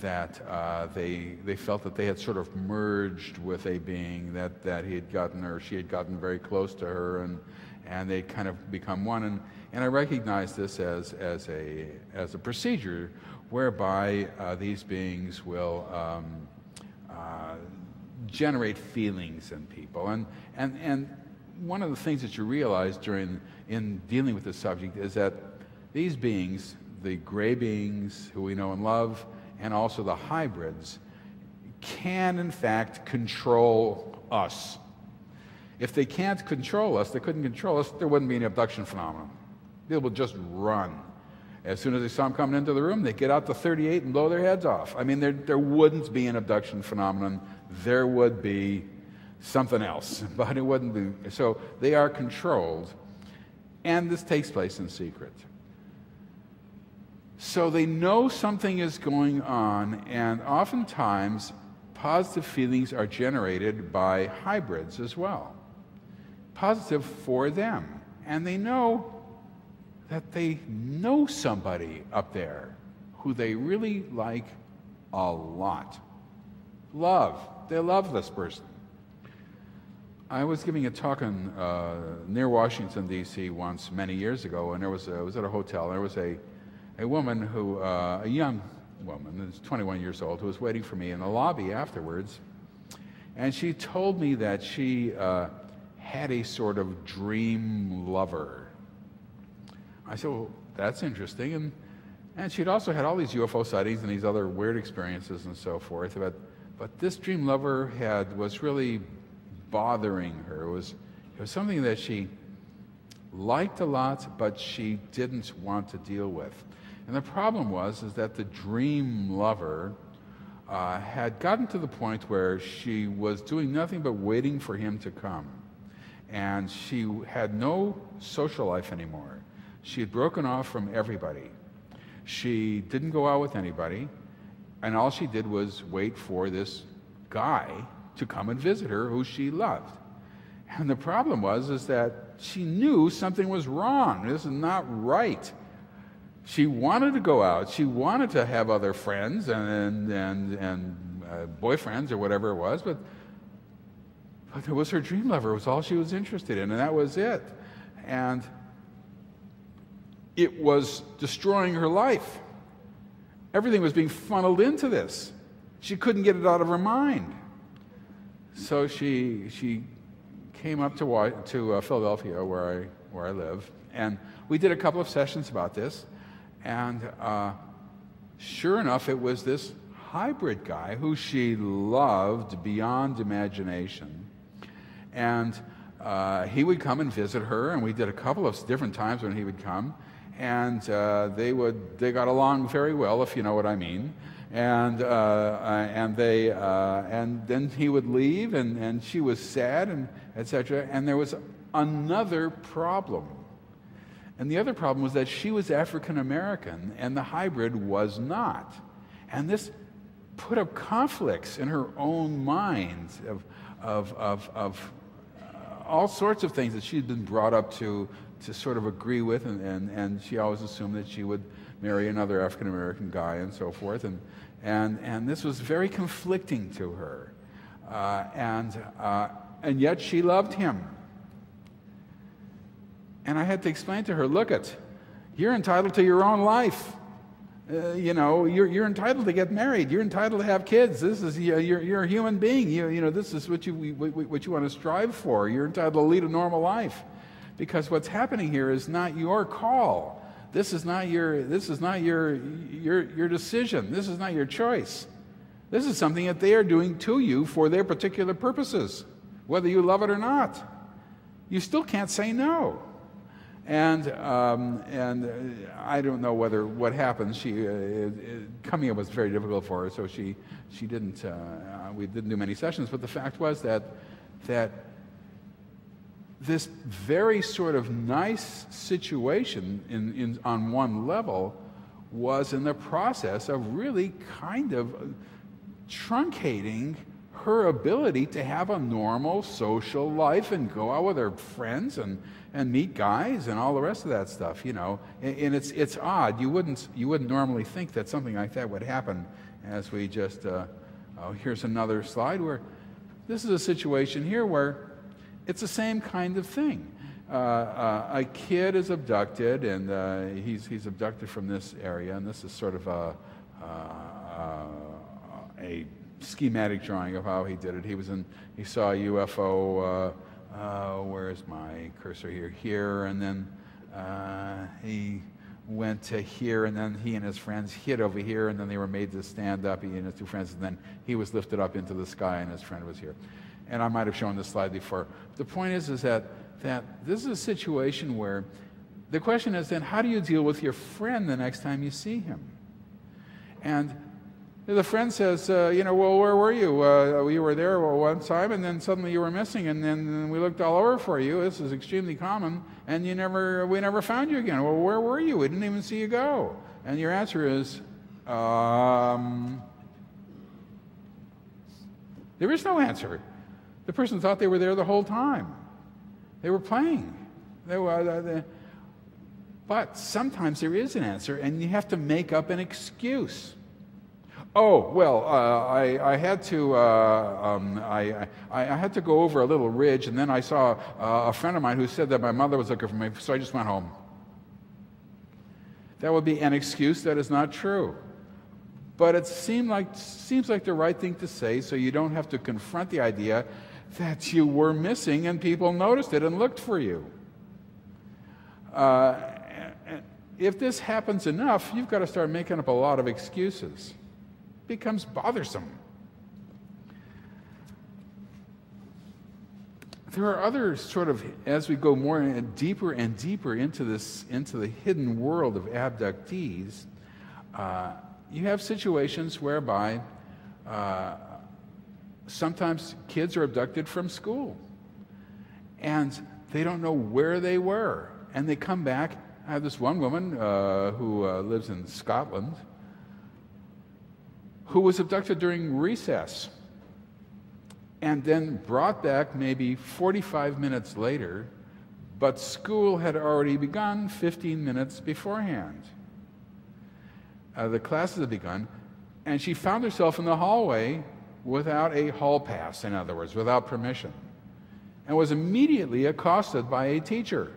that uh, they, they felt that they had sort of merged with a being that, that he had gotten or she had gotten very close to her and, and they kind of become one. And, and I recognize this as, as, a, as a procedure whereby uh, these beings will um, uh, generate feelings in people. And, and, and one of the things that you realize during in dealing with this subject is that these beings, the gray beings who we know and love, and also the hybrids can, in fact, control us. If they can't control us, they couldn't control us, there wouldn't be any abduction phenomenon. They would just run. As soon as they saw them coming into the room, they get out the 38 and blow their heads off. I mean, there, there wouldn't be an abduction phenomenon. There would be something else, but it wouldn't be. So they are controlled, and this takes place in secret. So they know something is going on, and oftentimes positive feelings are generated by hybrids as well. Positive for them. And they know that they know somebody up there who they really like a lot. Love. They love this person. I was giving a talk in, uh, near Washington, D.C. once many years ago, and there was a, I was at a hotel, and there was a, a woman who, uh, a young woman, who's 21 years old, who was waiting for me in the lobby afterwards. And she told me that she uh, had a sort of dream lover. I said, Well, that's interesting. And, and she'd also had all these UFO sightings and these other weird experiences and so forth. But, but this dream lover had, was really bothering her. It was, it was something that she liked a lot, but she didn't want to deal with. And the problem was is that the dream lover uh, had gotten to the point where she was doing nothing but waiting for him to come. And she had no social life anymore. She had broken off from everybody. She didn't go out with anybody. And all she did was wait for this guy to come and visit her who she loved. And the problem was is that she knew something was wrong. This is not right. She wanted to go out. She wanted to have other friends and, and, and uh, boyfriends or whatever it was, but, but it was her dream lover. It was all she was interested in, and that was it. And it was destroying her life. Everything was being funneled into this. She couldn't get it out of her mind. So she, she came up to, to uh, Philadelphia, where I, where I live, and we did a couple of sessions about this. And uh, sure enough, it was this hybrid guy who she loved beyond imagination. And uh, he would come and visit her, and we did a couple of different times when he would come. And uh, they, would, they got along very well, if you know what I mean. And, uh, uh, and, they, uh, and then he would leave, and, and she was sad, and etc. And there was another problem and the other problem was that she was African American and the hybrid was not. And this put up conflicts in her own mind of, of, of, of uh, all sorts of things that she'd been brought up to, to sort of agree with, and, and, and she always assumed that she would marry another African American guy and so forth. And, and, and this was very conflicting to her. Uh, and, uh, and yet she loved him. And I had to explain to her look it, you're entitled to your own life. Uh, you know, you're, you're entitled to get married. You're entitled to have kids. This is you're, you're a human being. You, you know, this is what you what you want to strive for. You're entitled to lead a normal life, because what's happening here is not your call. This is not your this is not your your your decision. This is not your choice. This is something that they are doing to you for their particular purposes, whether you love it or not. You still can't say no. And, um, and uh, I don't know whether what happened. She, uh, it, it, coming up was very difficult for her, so she, she didn't, uh, we didn't do many sessions. But the fact was that, that this very sort of nice situation in, in, on one level was in the process of really kind of truncating her ability to have a normal social life and go out with her friends and, and meet guys and all the rest of that stuff, you know. And, and it's, it's odd. You wouldn't, you wouldn't normally think that something like that would happen as we just, uh, oh, here's another slide where this is a situation here where it's the same kind of thing. Uh, uh, a kid is abducted, and uh, he's, he's abducted from this area, and this is sort of a, uh, uh, a schematic drawing of how he did it. He was in, he saw a UFO. Uh, where's my cursor here? Here, and then uh, he went to here, and then he and his friends hid over here, and then they were made to stand up. He and his two friends, and then he was lifted up into the sky, and his friend was here. And I might have shown this slide before. The point is, is that that this is a situation where the question is then, how do you deal with your friend the next time you see him? And the friend says, uh, you know, well, where were you? Uh, you were there one time, and then suddenly you were missing, and then we looked all over for you. This is extremely common, and you never, we never found you again. Well, where were you? We didn't even see you go. And your answer is, um, there is no answer. The person thought they were there the whole time. They were playing. They were, uh, they, but sometimes there is an answer, and you have to make up an excuse. Oh well, uh, I, I had to uh, um, I, I, I, had to go over a little ridge, and then I saw uh, a friend of mine who said that my mother was looking for me, so I just went home. That would be an excuse that is not true, but it seemed like seems like the right thing to say, so you don't have to confront the idea that you were missing and people noticed it and looked for you. Uh, if this happens enough, you've got to start making up a lot of excuses becomes bothersome. There are other sort of, as we go more and deeper and deeper into this, into the hidden world of abductees, uh, you have situations whereby uh, sometimes kids are abducted from school and they don't know where they were. And they come back. I have this one woman uh, who uh, lives in Scotland who was abducted during recess and then brought back maybe 45 minutes later, but school had already begun 15 minutes beforehand. Uh, the classes had begun, and she found herself in the hallway without a hall pass, in other words, without permission, and was immediately accosted by a teacher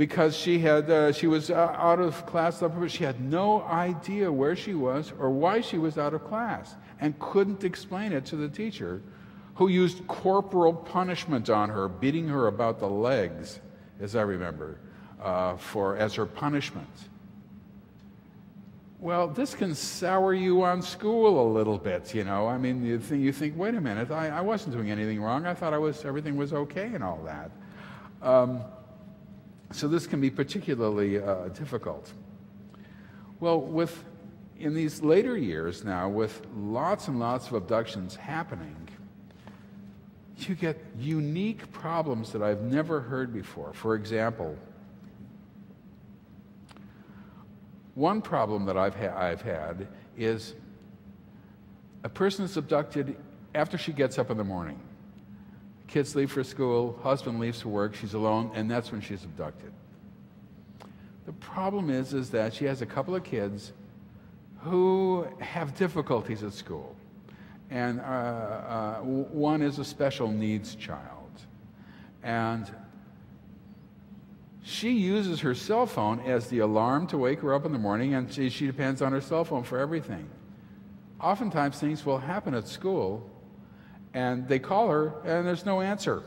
because she, had, uh, she was uh, out of class. She had no idea where she was or why she was out of class and couldn't explain it to the teacher, who used corporal punishment on her, beating her about the legs, as I remember, uh, for, as her punishment. Well, this can sour you on school a little bit, you know. I mean, you think, you think wait a minute, I, I wasn't doing anything wrong. I thought I was, everything was okay and all that. Um, so this can be particularly uh, difficult. Well, with in these later years now, with lots and lots of abductions happening, you get unique problems that I've never heard before. For example, one problem that I've, ha- I've had is a person is abducted after she gets up in the morning. Kids leave for school, husband leaves for work, she's alone, and that's when she's abducted. The problem is, is that she has a couple of kids who have difficulties at school. And uh, uh, one is a special needs child. And she uses her cell phone as the alarm to wake her up in the morning, and she, she depends on her cell phone for everything. Oftentimes, things will happen at school and they call her, and there's no answer.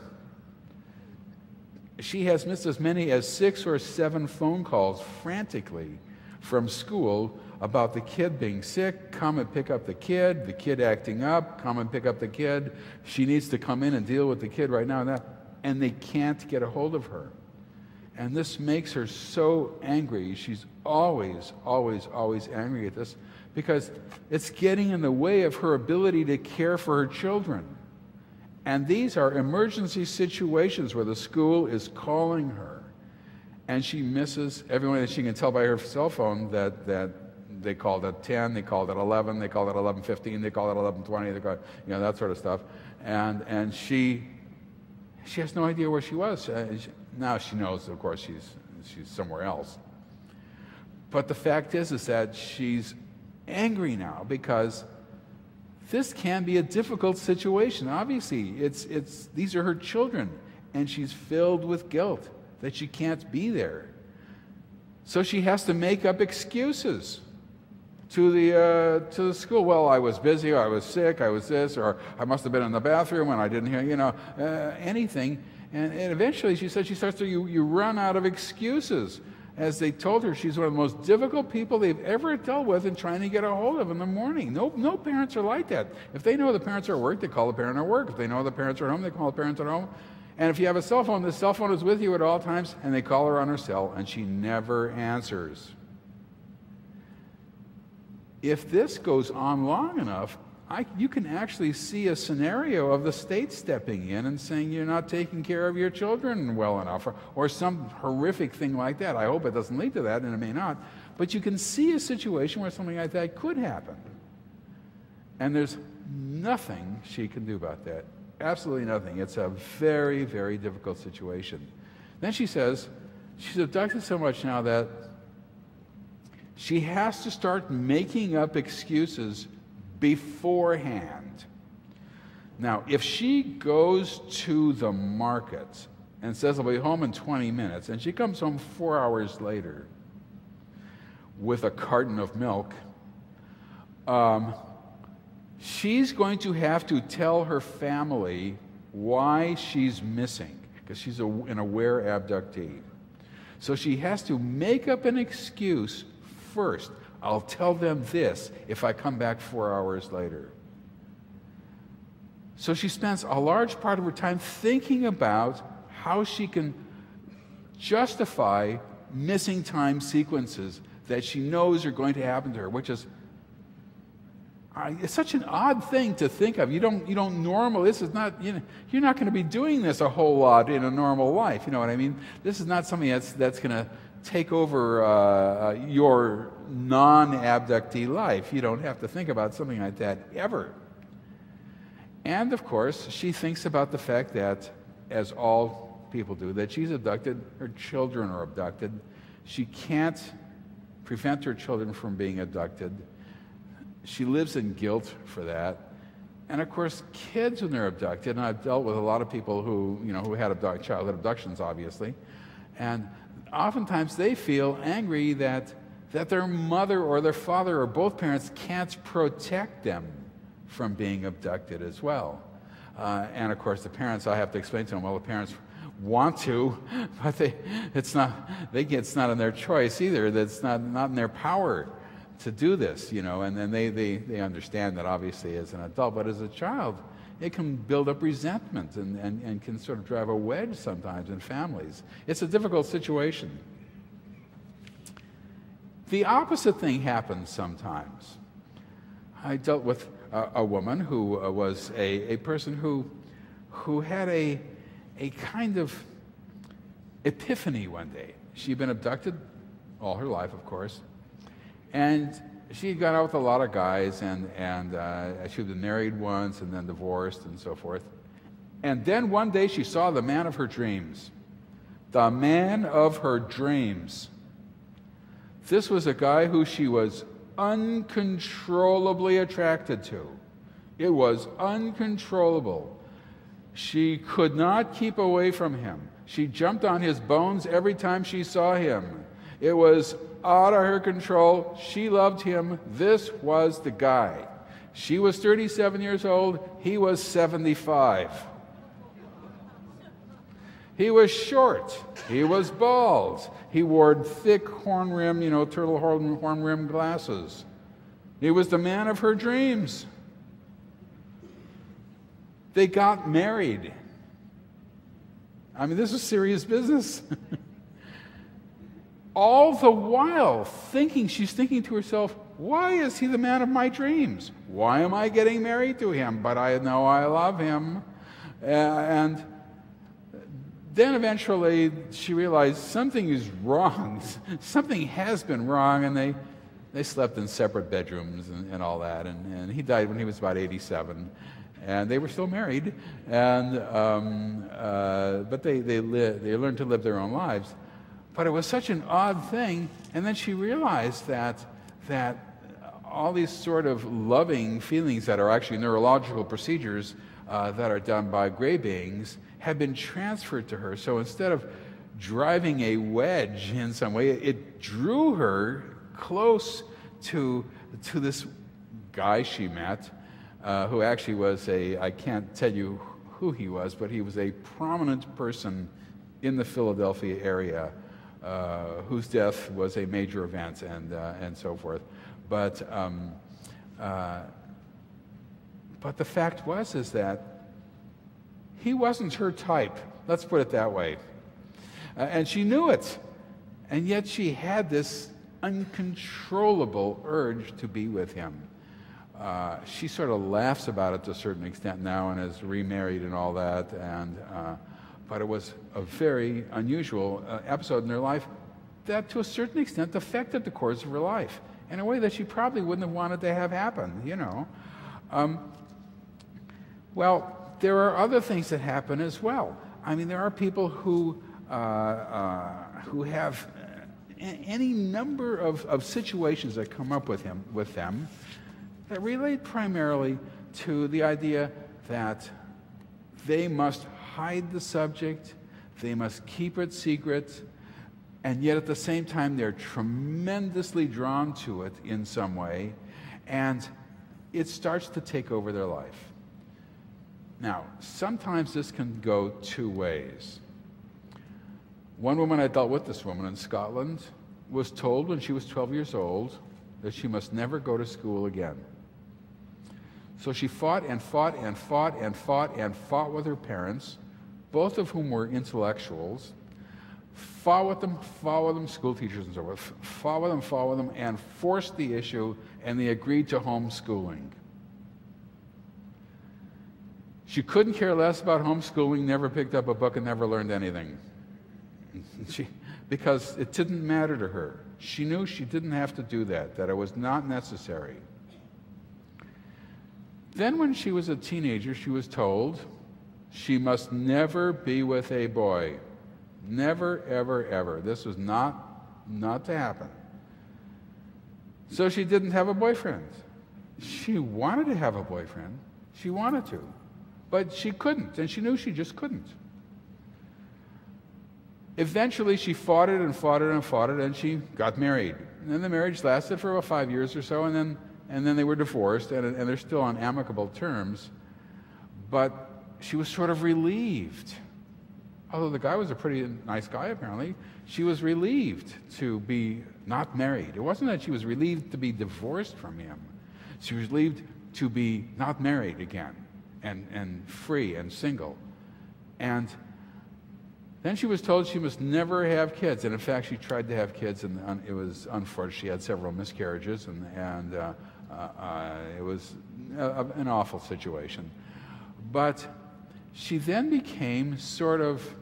She has missed as many as six or seven phone calls frantically from school about the kid being sick, come and pick up the kid, the kid acting up, come and pick up the kid. She needs to come in and deal with the kid right now and that. And they can't get a hold of her. And this makes her so angry. She's always, always, always angry at this because it's getting in the way of her ability to care for her children. And these are emergency situations where the school is calling her and she misses everyone that she can tell by her cell phone that, that they called at 10, they called at 11, they called at 11.15, they called at 11.20, they called, you know, that sort of stuff. And, and she, she has no idea where she was. Uh, she, now she knows, of course, she's, she's somewhere else. But the fact is, is that she's angry now because this can be a difficult situation. Obviously, it's, it's, these are her children, and she's filled with guilt that she can't be there. So she has to make up excuses to the, uh, to the school. Well, I was busy, or I was sick, I was this, or I must have been in the bathroom and I didn't hear, you know, uh, anything. And, and eventually, she said, she starts to, you, you run out of excuses as they told her she's one of the most difficult people they've ever dealt with in trying to get a hold of in the morning. No, no parents are like that. If they know the parents are at work, they call the parent at work. If they know the parents are at home, they call the parents at home. And if you have a cell phone, the cell phone is with you at all times, and they call her on her cell, and she never answers. If this goes on long enough, I, you can actually see a scenario of the state stepping in and saying you're not taking care of your children well enough, or, or some horrific thing like that. I hope it doesn't lead to that, and it may not. But you can see a situation where something like that could happen. And there's nothing she can do about that. Absolutely nothing. It's a very, very difficult situation. Then she says she's abducted so much now that She has to start making up excuses beforehand. Now, if she goes to the market and says, I'll be home in 20 minutes, and she comes home four hours later with a carton of milk, um, she's going to have to tell her family why she's missing, because she's a, an aware abductee. So she has to make up an excuse first. I'll tell them this if I come back four hours later. So she spends a large part of her time thinking about how she can justify missing time sequences that she knows are going to happen to her, which is it's such an odd thing to think of. You don't, you don't normal. This is not. You know, you're not going to be doing this a whole lot in a normal life. You know what I mean? This is not something that's that's going to take over uh, uh, your non-abductee life. You don't have to think about something like that ever. And of course, she thinks about the fact that, as all people do, that she's abducted. Her children are abducted. She can't prevent her children from being abducted she lives in guilt for that. And of course, kids when they're abducted, and I've dealt with a lot of people who, you know, who had abduct, childhood abductions, obviously, and oftentimes they feel angry that, that their mother or their father or both parents can't protect them from being abducted as well. Uh, and of course, the parents, I have to explain to them, well, the parents want to, but they, it's, not, they, it's not in their choice either. That's not, not in their power to do this, you know, and then they, they, they understand that obviously as an adult, but as a child, it can build up resentment and, and, and can sort of drive a wedge sometimes in families. It's a difficult situation. The opposite thing happens sometimes. I dealt with a, a woman who uh, was a, a person who, who had a, a kind of epiphany one day. She'd been abducted all her life, of course, and she had gone out with a lot of guys, and, and uh, she had been married once and then divorced and so forth. And then one day she saw the man of her dreams. The man of her dreams. This was a guy who she was uncontrollably attracted to. It was uncontrollable. She could not keep away from him. She jumped on his bones every time she saw him. It was out of her control. She loved him. This was the guy. She was 37 years old, he was 75. He was short. He was bald. He wore thick horn rim, you know, turtle horn, horn rim glasses. He was the man of her dreams. They got married. I mean, this is serious business. all the while thinking, she's thinking to herself, why is he the man of my dreams? Why am I getting married to him? But I know I love him. And then eventually she realized something is wrong. something has been wrong. And they, they slept in separate bedrooms and, and all that. And, and he died when he was about 87 and they were still married, and um, uh, but they they, li- they learned to live their own lives. But it was such an odd thing. And then she realized that, that all these sort of loving feelings that are actually neurological procedures uh, that are done by gray beings had been transferred to her. So instead of driving a wedge in some way, it drew her close to, to this guy she met, uh, who actually was a, I can't tell you who he was, but he was a prominent person in the Philadelphia area uh, whose death was a major event and, uh, and so forth. But, um, uh, but the fact was is that he wasn't her type. Let's put it that way. Uh, and she knew it. And yet she had this uncontrollable urge to be with him. Uh, she sort of laughs about it to a certain extent now and is remarried and all that. And uh, but it was a very unusual uh, episode in her life that, to a certain extent, affected the course of her life in a way that she probably wouldn't have wanted to have happen, you know. Um, well, there are other things that happen as well. I mean, there are people who, uh, uh, who have any number of, of situations that come up with him with them that relate primarily to the idea that they must hide the subject, they must keep it secret, and yet at the same time they're tremendously drawn to it in some way, and it starts to take over their life. Now, sometimes this can go two ways. One woman I dealt with, this woman in Scotland, was told when she was 12 years old that she must never go to school again. So she fought and fought and fought and fought and fought with her parents, both of whom were intellectuals, with them, with them, school teachers and so forth, with them, with them, and forced the issue, and they agreed to homeschooling. She couldn't care less about homeschooling, never picked up a book, and never learned anything. She, because it didn't matter to her. She knew she didn't have to do that, that it was not necessary. Then, when she was a teenager, she was told she must never be with a boy. Never, ever, ever. This was not, not to happen. So she didn't have a boyfriend. She wanted to have a boyfriend. She wanted to. But she couldn't, and she knew she just couldn't. Eventually, she fought it and fought it and fought it, and she got married. And then the marriage lasted for about five years or so, and then, and then they were divorced, and, and they're still on amicable terms. But she was sort of relieved. Although the guy was a pretty nice guy, apparently, she was relieved to be not married. It wasn't that she was relieved to be divorced from him, she was relieved to be not married again and, and free and single. And then she was told she must never have kids. And in fact, she tried to have kids, and it was unfortunate. She had several miscarriages, and, and uh, uh, uh, it was a, an awful situation. But she then became sort of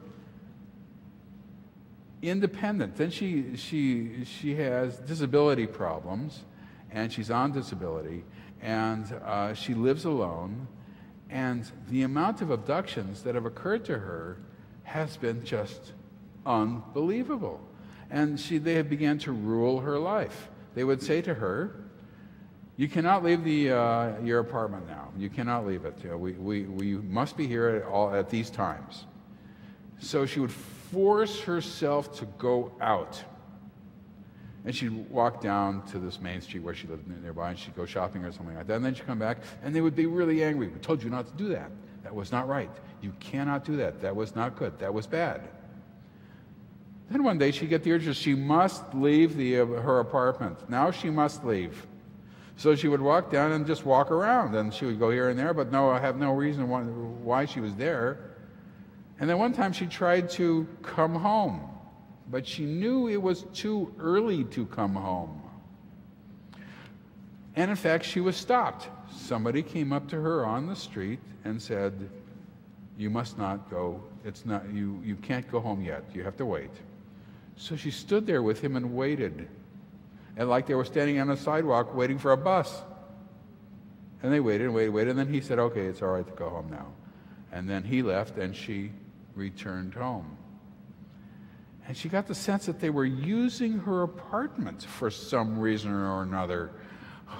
independent. Then she, she, she has disability problems, and she's on disability, and uh, she lives alone. And the amount of abductions that have occurred to her has been just unbelievable. And she, they have began to rule her life. They would say to her, You cannot leave the, uh, your apartment now. You cannot leave it. We, we, we must be here at, all, at these times. So she would force herself to go out. And she'd walk down to this main street where she lived nearby, and she'd go shopping or something like that. And then she'd come back, and they would be really angry. We told you not to do that. That was not right. You cannot do that. That was not good. That was bad. Then one day she'd get the urge she must leave the, uh, her apartment. Now she must leave. So she would walk down and just walk around, and she would go here and there, but no, I have no reason why, she was there. And then one time she tried to come home, but she knew it was too early to come home. And in fact, she was stopped. Somebody came up to her on the street and said, You must not go. It's not, you, you can't go home yet. You have to wait. So she stood there with him and waited. And like they were standing on a sidewalk waiting for a bus. And they waited and waited and waited. And then he said, Okay, it's all right to go home now. And then he left and she returned home. And she got the sense that they were using her apartment for some reason or another,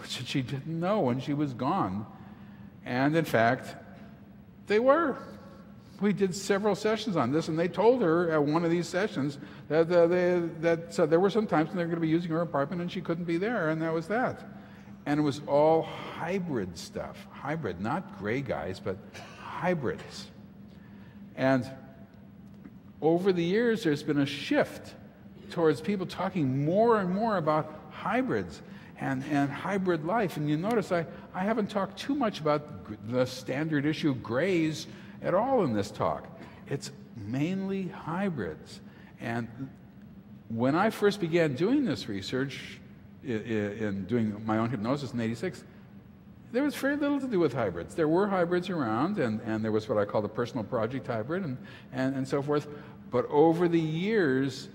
which she didn't know when she was gone. And in fact, they were. We did several sessions on this, and they told her at one of these sessions that, uh, they, that there were some times when they were going to be using her apartment and she couldn't be there, and that was that. And it was all hybrid stuff. Hybrid, not gray guys, but hybrids. And over the years, there's been a shift towards people talking more and more about hybrids and, and hybrid life. And you notice I, I haven't talked too much about the standard issue grays at all in this talk. It's mainly hybrids. And when I first began doing this research, in, in doing my own hypnosis in 86, there was very little to do with hybrids. There were hybrids around, and, and there was what I call the personal project hybrid and, and, and so forth. But over the years,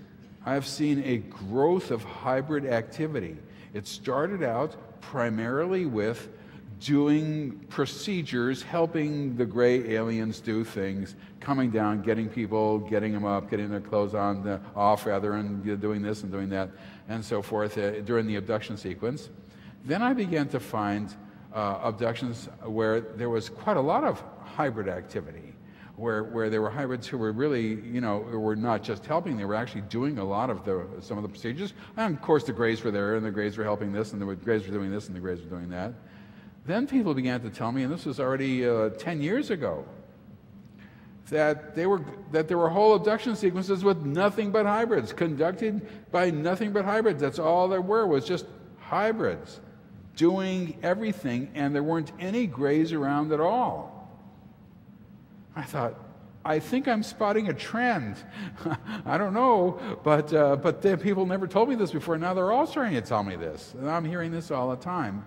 I've seen a growth of hybrid activity. It started out primarily with doing procedures, helping the gray aliens do things, coming down, getting people, getting them up, getting their clothes on, the, off rather, and doing this and doing that, and so forth uh, during the abduction sequence. Then I began to find uh, abductions where there was quite a lot of hybrid activity. Where, where there were hybrids who were really, you know, were not just helping, they were actually doing a lot of the, some of the procedures. And of course, the Greys were there, and the Greys were helping this, and the Greys were doing this, and the Greys were doing that. Then people began to tell me, and this was already uh, 10 years ago, that, they were, that there were whole abduction sequences with nothing but hybrids, conducted by nothing but hybrids. That's all there were, was just hybrids doing everything, and there weren't any grays around at all. I thought, I think I'm spotting a trend. I don't know, but, uh, but people never told me this before. Now they're all starting to tell me this, and I'm hearing this all the time.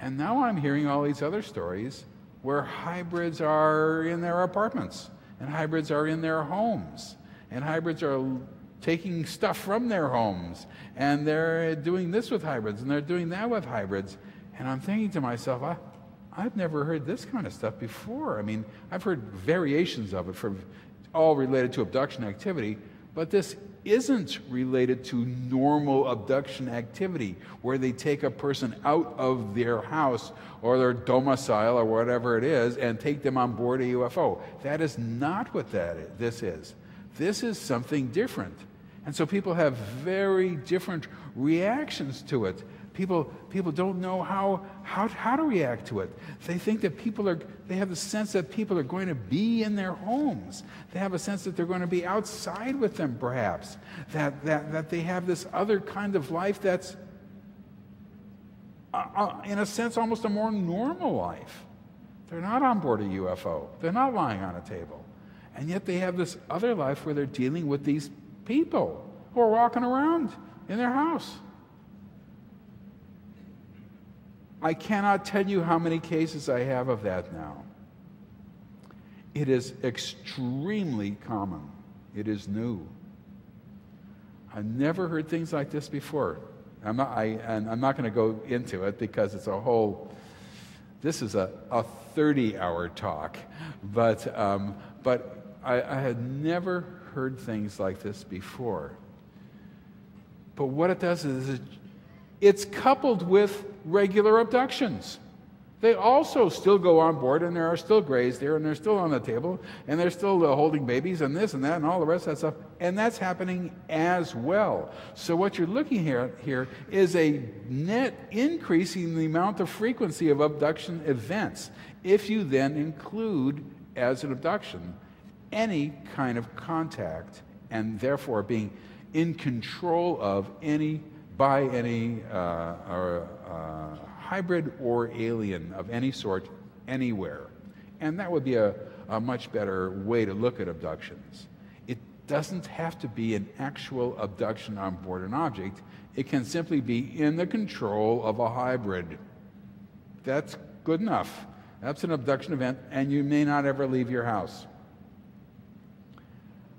And now I'm hearing all these other stories where hybrids are in their apartments, and hybrids are in their homes, and hybrids are taking stuff from their homes, and they're doing this with hybrids, and they're doing that with hybrids. And I'm thinking to myself, I, I've never heard this kind of stuff before. I mean, I've heard variations of it from all related to abduction activity, but this isn't related to normal abduction activity where they take a person out of their house or their domicile or whatever it is and take them on board a UFO. That is not what that is, this is. This is something different. And so people have very different reactions to it. People, people don't know how, how, how to react to it. They think that people are, they have the sense that people are going to be in their homes. They have a sense that they're going to be outside with them, perhaps. That, that, that they have this other kind of life that's, uh, uh, in a sense, almost a more normal life. They're not on board a UFO, they're not lying on a table. And yet they have this other life where they're dealing with these people who are walking around in their house. I cannot tell you how many cases I have of that now. It is extremely common. It is new. I've never heard things like this before. I'm not, I, and I'm not going to go into it because it's a whole, this is a, a 30 hour talk. But, um, but I, I had never heard things like this before. But what it does is it, it's coupled with regular abductions. They also still go on board, and there are still grays there, and they're still on the table, and they're still uh, holding babies, and this and that, and all the rest of that stuff. And that's happening as well. So, what you're looking here, here is a net increase in the amount of frequency of abduction events, if you then include as an abduction any kind of contact, and therefore being in control of any by any uh, or, uh, hybrid or alien of any sort anywhere. And that would be a, a much better way to look at abductions. It doesn't have to be an actual abduction on board an object, it can simply be in the control of a hybrid. That's good enough. That's an abduction event, and you may not ever leave your house.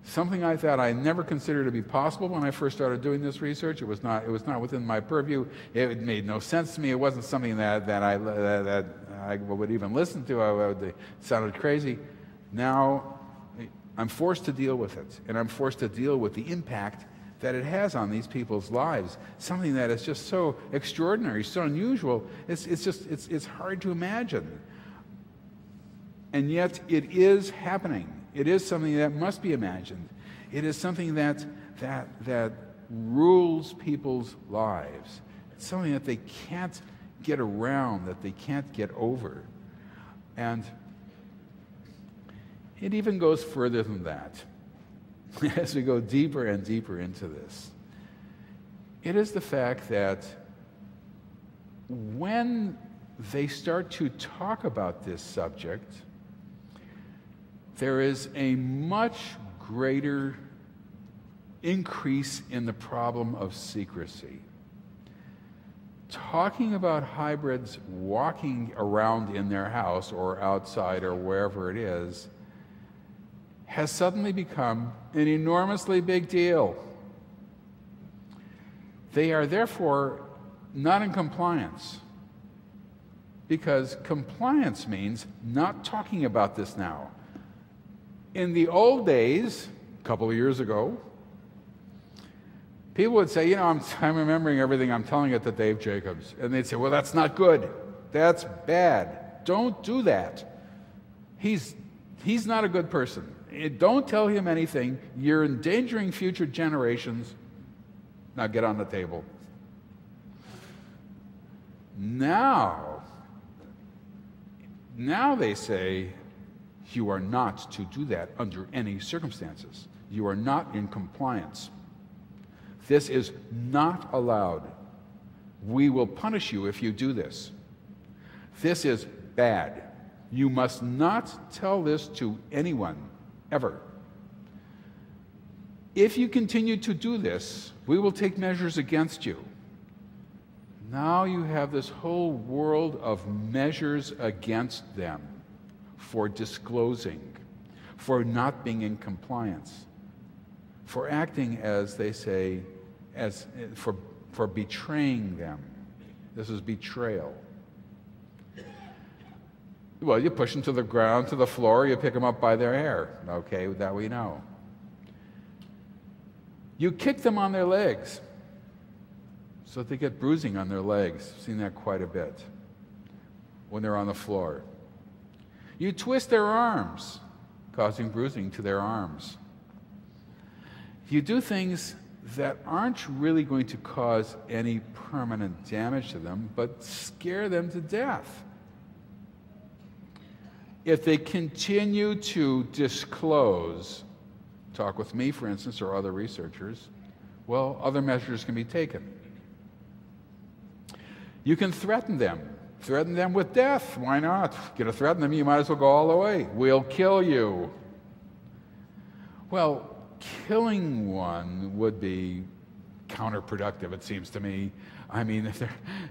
Something like that I never considered to be possible when I first started doing this research. It was not, it was not within my purview. It made no sense to me. It wasn't something that, that, I, that, that I would even listen to. I would, it sounded crazy. Now I'm forced to deal with it, and I'm forced to deal with the impact that it has on these people's lives. Something that is just so extraordinary, so unusual. It's, it's just it's, it's hard to imagine. And yet it is happening. It is something that must be imagined. It is something that, that, that rules people's lives. It's something that they can't get around, that they can't get over. And it even goes further than that as we go deeper and deeper into this. It is the fact that when they start to talk about this subject, there is a much greater increase in the problem of secrecy. Talking about hybrids walking around in their house or outside or wherever it is has suddenly become an enormously big deal. They are therefore not in compliance because compliance means not talking about this now. In the old days, a couple of years ago, people would say, You know, I'm, I'm remembering everything, I'm telling it to Dave Jacobs. And they'd say, Well, that's not good. That's bad. Don't do that. He's, he's not a good person. Eh, don't tell him anything. You're endangering future generations. Now get on the table. Now, now they say, you are not to do that under any circumstances. You are not in compliance. This is not allowed. We will punish you if you do this. This is bad. You must not tell this to anyone, ever. If you continue to do this, we will take measures against you. Now you have this whole world of measures against them for disclosing, for not being in compliance, for acting as they say, as for, for betraying them. This is betrayal. Well, you push them to the ground, to the floor, you pick them up by their hair. Okay, that we know. You kick them on their legs so they get bruising on their legs. I've seen that quite a bit when they're on the floor. You twist their arms, causing bruising to their arms. You do things that aren't really going to cause any permanent damage to them, but scare them to death. If they continue to disclose, talk with me, for instance, or other researchers, well, other measures can be taken. You can threaten them. Threaten them with death. Why not? Get to threaten them, you might as well go all the way. We'll kill you. Well, killing one would be counterproductive, it seems to me. I mean, if,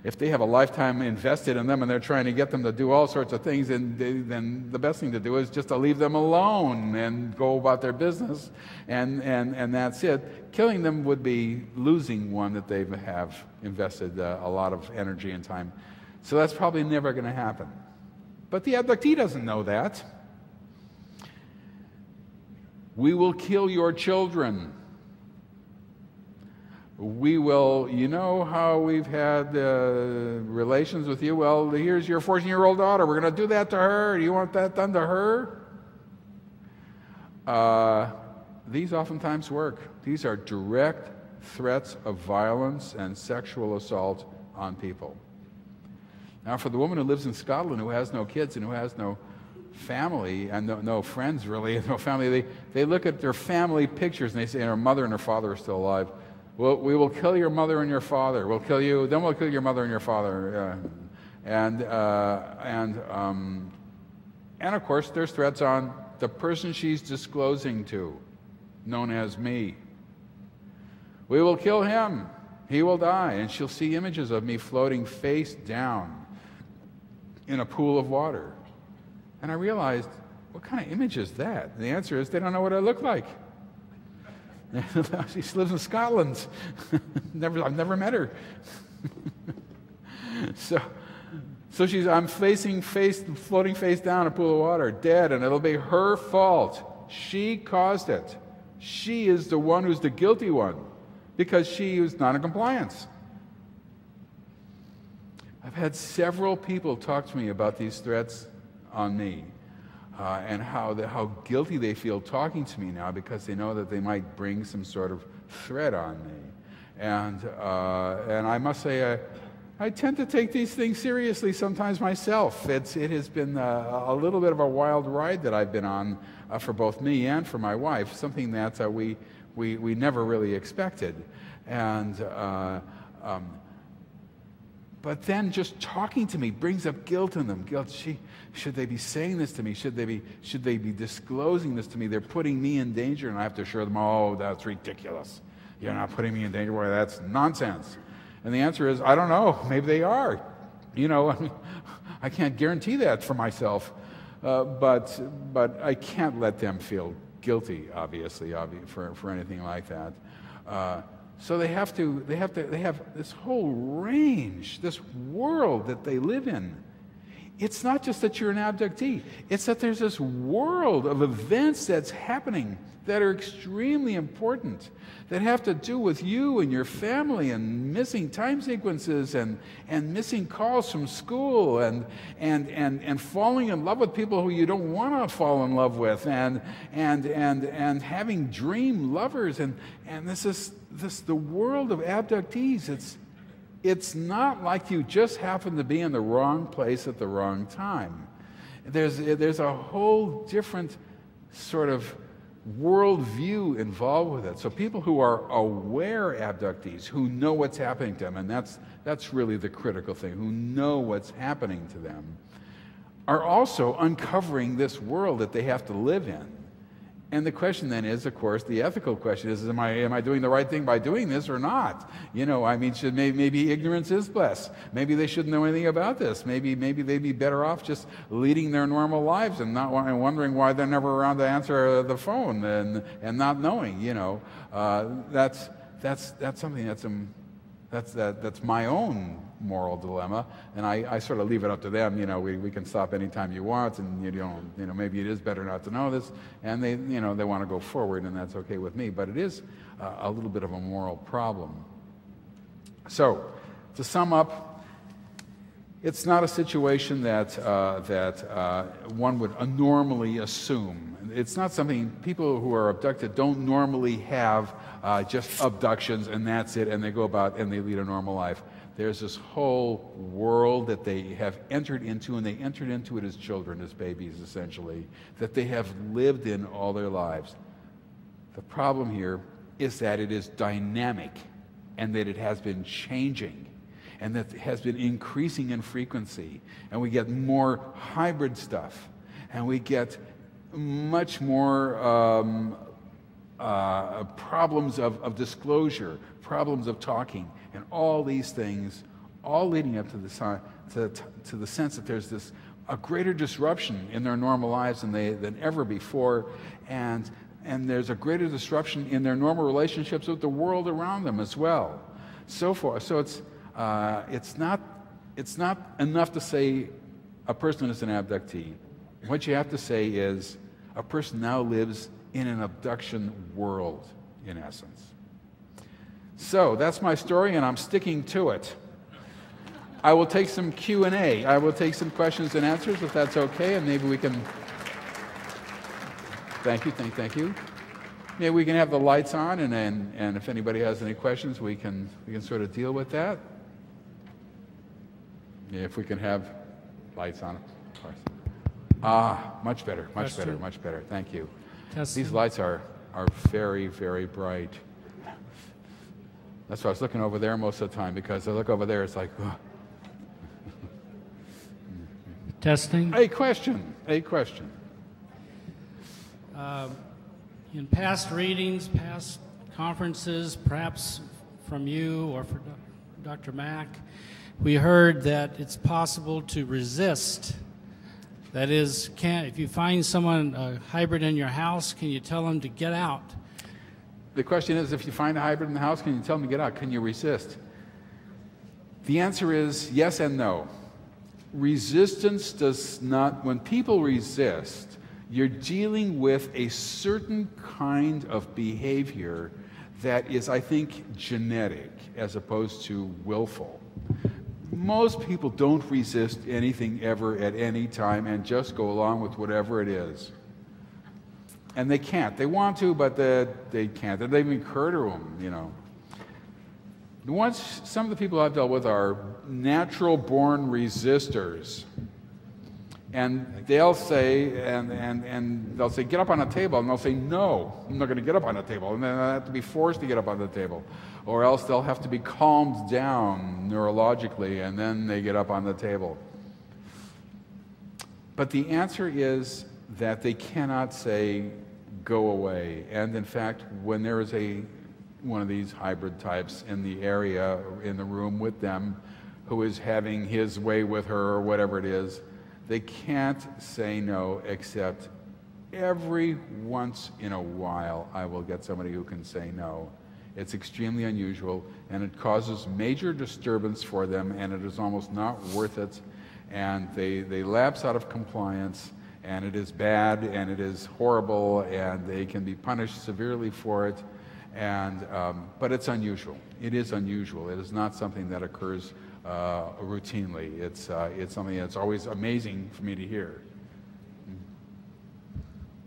if they have a lifetime invested in them and they're trying to get them to do all sorts of things, then, they, then the best thing to do is just to leave them alone and go about their business, and, and, and that's it. Killing them would be losing one that they have invested uh, a lot of energy and time. So that's probably never going to happen. But the abductee doesn't know that. We will kill your children we will, you know how we've had uh, relations with you? Well, here's your 14 year old daughter. We're going to do that to her. Do you want that done to her? Uh, these oftentimes work. These are direct threats of violence and sexual assault on people. Now, for the woman who lives in Scotland who has no kids and who has no family and no, no friends really, no family, they, they look at their family pictures and they say her mother and her father are still alive. We'll, we will kill your mother and your father. We'll kill you, then we'll kill your mother and your father. And, uh, and, um, and of course, there's threats on the person she's disclosing to, known as me. We will kill him. He will die. And she'll see images of me floating face down in a pool of water. And I realized, what kind of image is that? And the answer is, they don't know what I look like. she lives in Scotland. never, I've never met her. so, so she's, I'm facing face, floating face down in a pool of water, dead, and it'll be her fault. She caused it. She is the one who's the guilty one because she was not in compliance. I've had several people talk to me about these threats on me uh, and how, the, how guilty they feel talking to me now because they know that they might bring some sort of threat on me. And, uh, and I must say, I, I tend to take these things seriously sometimes myself. It's, it has been a, a little bit of a wild ride that I've been on uh, for both me and for my wife, something that uh, we, we, we never really expected. And uh, um, but then just talking to me brings up guilt in them. Guilt. She, should they be saying this to me? Should they be, should they be disclosing this to me? They're putting me in danger, and I have to assure them, oh, that's ridiculous. You're not putting me in danger. Boy, that's nonsense. And the answer is, I don't know. Maybe they are. You know, I, mean, I can't guarantee that for myself. Uh, but, but I can't let them feel guilty, obviously, obvi- for, for anything like that. Uh, so they have to, they have to, they have this whole range, this world that they live in. It's not just that you're an abductee, it's that there's this world of events that's happening that are extremely important, that have to do with you and your family and missing time sequences and, and missing calls from school and, and, and, and falling in love with people who you don't want to fall in love with and, and, and, and having dream lovers. And, and this is this, the world of abductees. It's, it's not like you just happen to be in the wrong place at the wrong time. There's, there's a whole different sort of worldview involved with it. So people who are aware abductees, who know what's happening to them, and that's, that's really the critical thing, who know what's happening to them, are also uncovering this world that they have to live in. And the question then is, of course, the ethical question is, am I, am I doing the right thing by doing this or not? You know, I mean, should, maybe, maybe ignorance is bliss. Maybe they shouldn't know anything about this. Maybe, maybe they'd be better off just leading their normal lives and not and wondering why they're never around to answer the phone and, and not knowing, you know. Uh, that's, that's, that's something that's, um, that's, that, that's my own moral dilemma, and I, I, sort of leave it up to them. You know, we, we can stop anytime you want, and you know, you know, maybe it is better not to know this, and they, you know, they want to go forward, and that's okay with me. But it is uh, a little bit of a moral problem. So, to sum up, it's not a situation that uh, that uh, one would normally assume. It's not something people who are abducted don't normally have uh, just abductions and that's it, and they go about and they lead a normal life there's this whole world that they have entered into, and they entered into it as children, as babies, essentially, that they have lived in all their lives. The problem here is that it is dynamic and that it has been changing and that has been increasing in frequency. And we get more hybrid stuff and we get much more um, uh, problems of, of disclosure, problems of talking and all these things, all leading up to the, to, to the sense that there's this a greater disruption in their normal lives than, they, than ever before, and, and there's a greater disruption in their normal relationships with the world around them as well. So far, So it's, uh, it's, not, it's not enough to say a person is an abductee. What you have to say is a person now lives in an abduction world, in essence. So that's my story, and I'm sticking to it. I will take some Q&A. I will take some questions and answers, if that's okay, and maybe we can... Thank you, thank, thank you. Maybe we can have the lights on, and, and, and if anybody has any questions, we can, we can sort of deal with that. Yeah, if we can have lights on, of course. Ah, much better, much better, much better. Thank you. These lights are, are very, very bright. That's why I was looking over there most of the time because I look over there, it's like, Testing. A question. A question. Uh, in past readings, past conferences, perhaps from you or for Dr. Mack, we heard that it's possible to resist. That is, can if you find someone a hybrid in your house, can you tell them to get out? The question is if you find a hybrid in the house, can you tell them to get out? Can you resist? The answer is yes and no. Resistance does not, when people resist, you're dealing with a certain kind of behavior that is, I think, genetic as opposed to willful. Most people don't resist anything ever at any time and just go along with whatever it is and they can't. They want to, but they, they can't. They don't even occur to them, you know. The ones, some of the people I've dealt with are natural born resistors. And they'll say, and, and, and they'll say, get up on a table. And they'll say, no, I'm not going to get up on a table. And then they have to be forced to get up on the table. Or else they'll have to be calmed down neurologically, and then they get up on the table. But the answer is that they cannot say, go away. And in fact, when there is a one of these hybrid types in the area, in the room with them, who is having his way with her or whatever it is, they can't say no except every once in a while I will get somebody who can say no. It's extremely unusual and it causes major disturbance for them and it is almost not worth it and they, they lapse out of compliance, and it is bad, and it is horrible, and they can be punished severely for it. And, um, but it's unusual. It is unusual. It is not something that occurs uh, routinely. It's, uh, it's something that's always amazing for me to hear.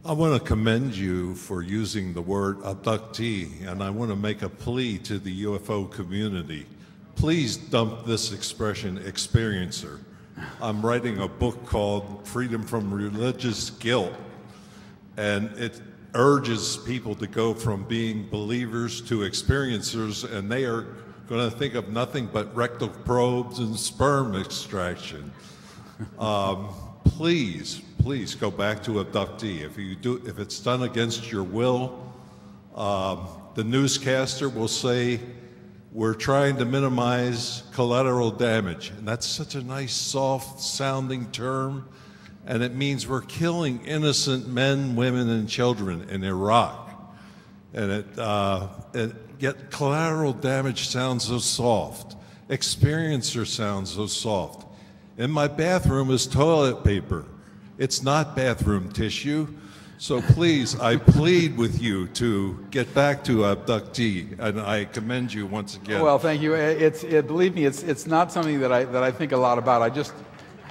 I want to commend you for using the word abductee, and I want to make a plea to the UFO community. Please dump this expression experiencer. I'm writing a book called Freedom from Religious Guilt, and it urges people to go from being believers to experiencers, and they are going to think of nothing but rectal probes and sperm extraction. Um, please, please go back to abductee. If you do, if it's done against your will, um, the newscaster will say we're trying to minimize collateral damage, and that's such a nice, soft-sounding term, and it means we're killing innocent men, women, and children in Iraq, and it, uh, it Yet collateral damage sounds so soft. Experiencer sounds so soft. In my bathroom is toilet paper. It's not bathroom tissue. So please, I plead with you to get back to uh, abductee, and I commend you once again. Well, thank you. Eh, it's it, believe me, it's it's not something that I that I think a lot about. I just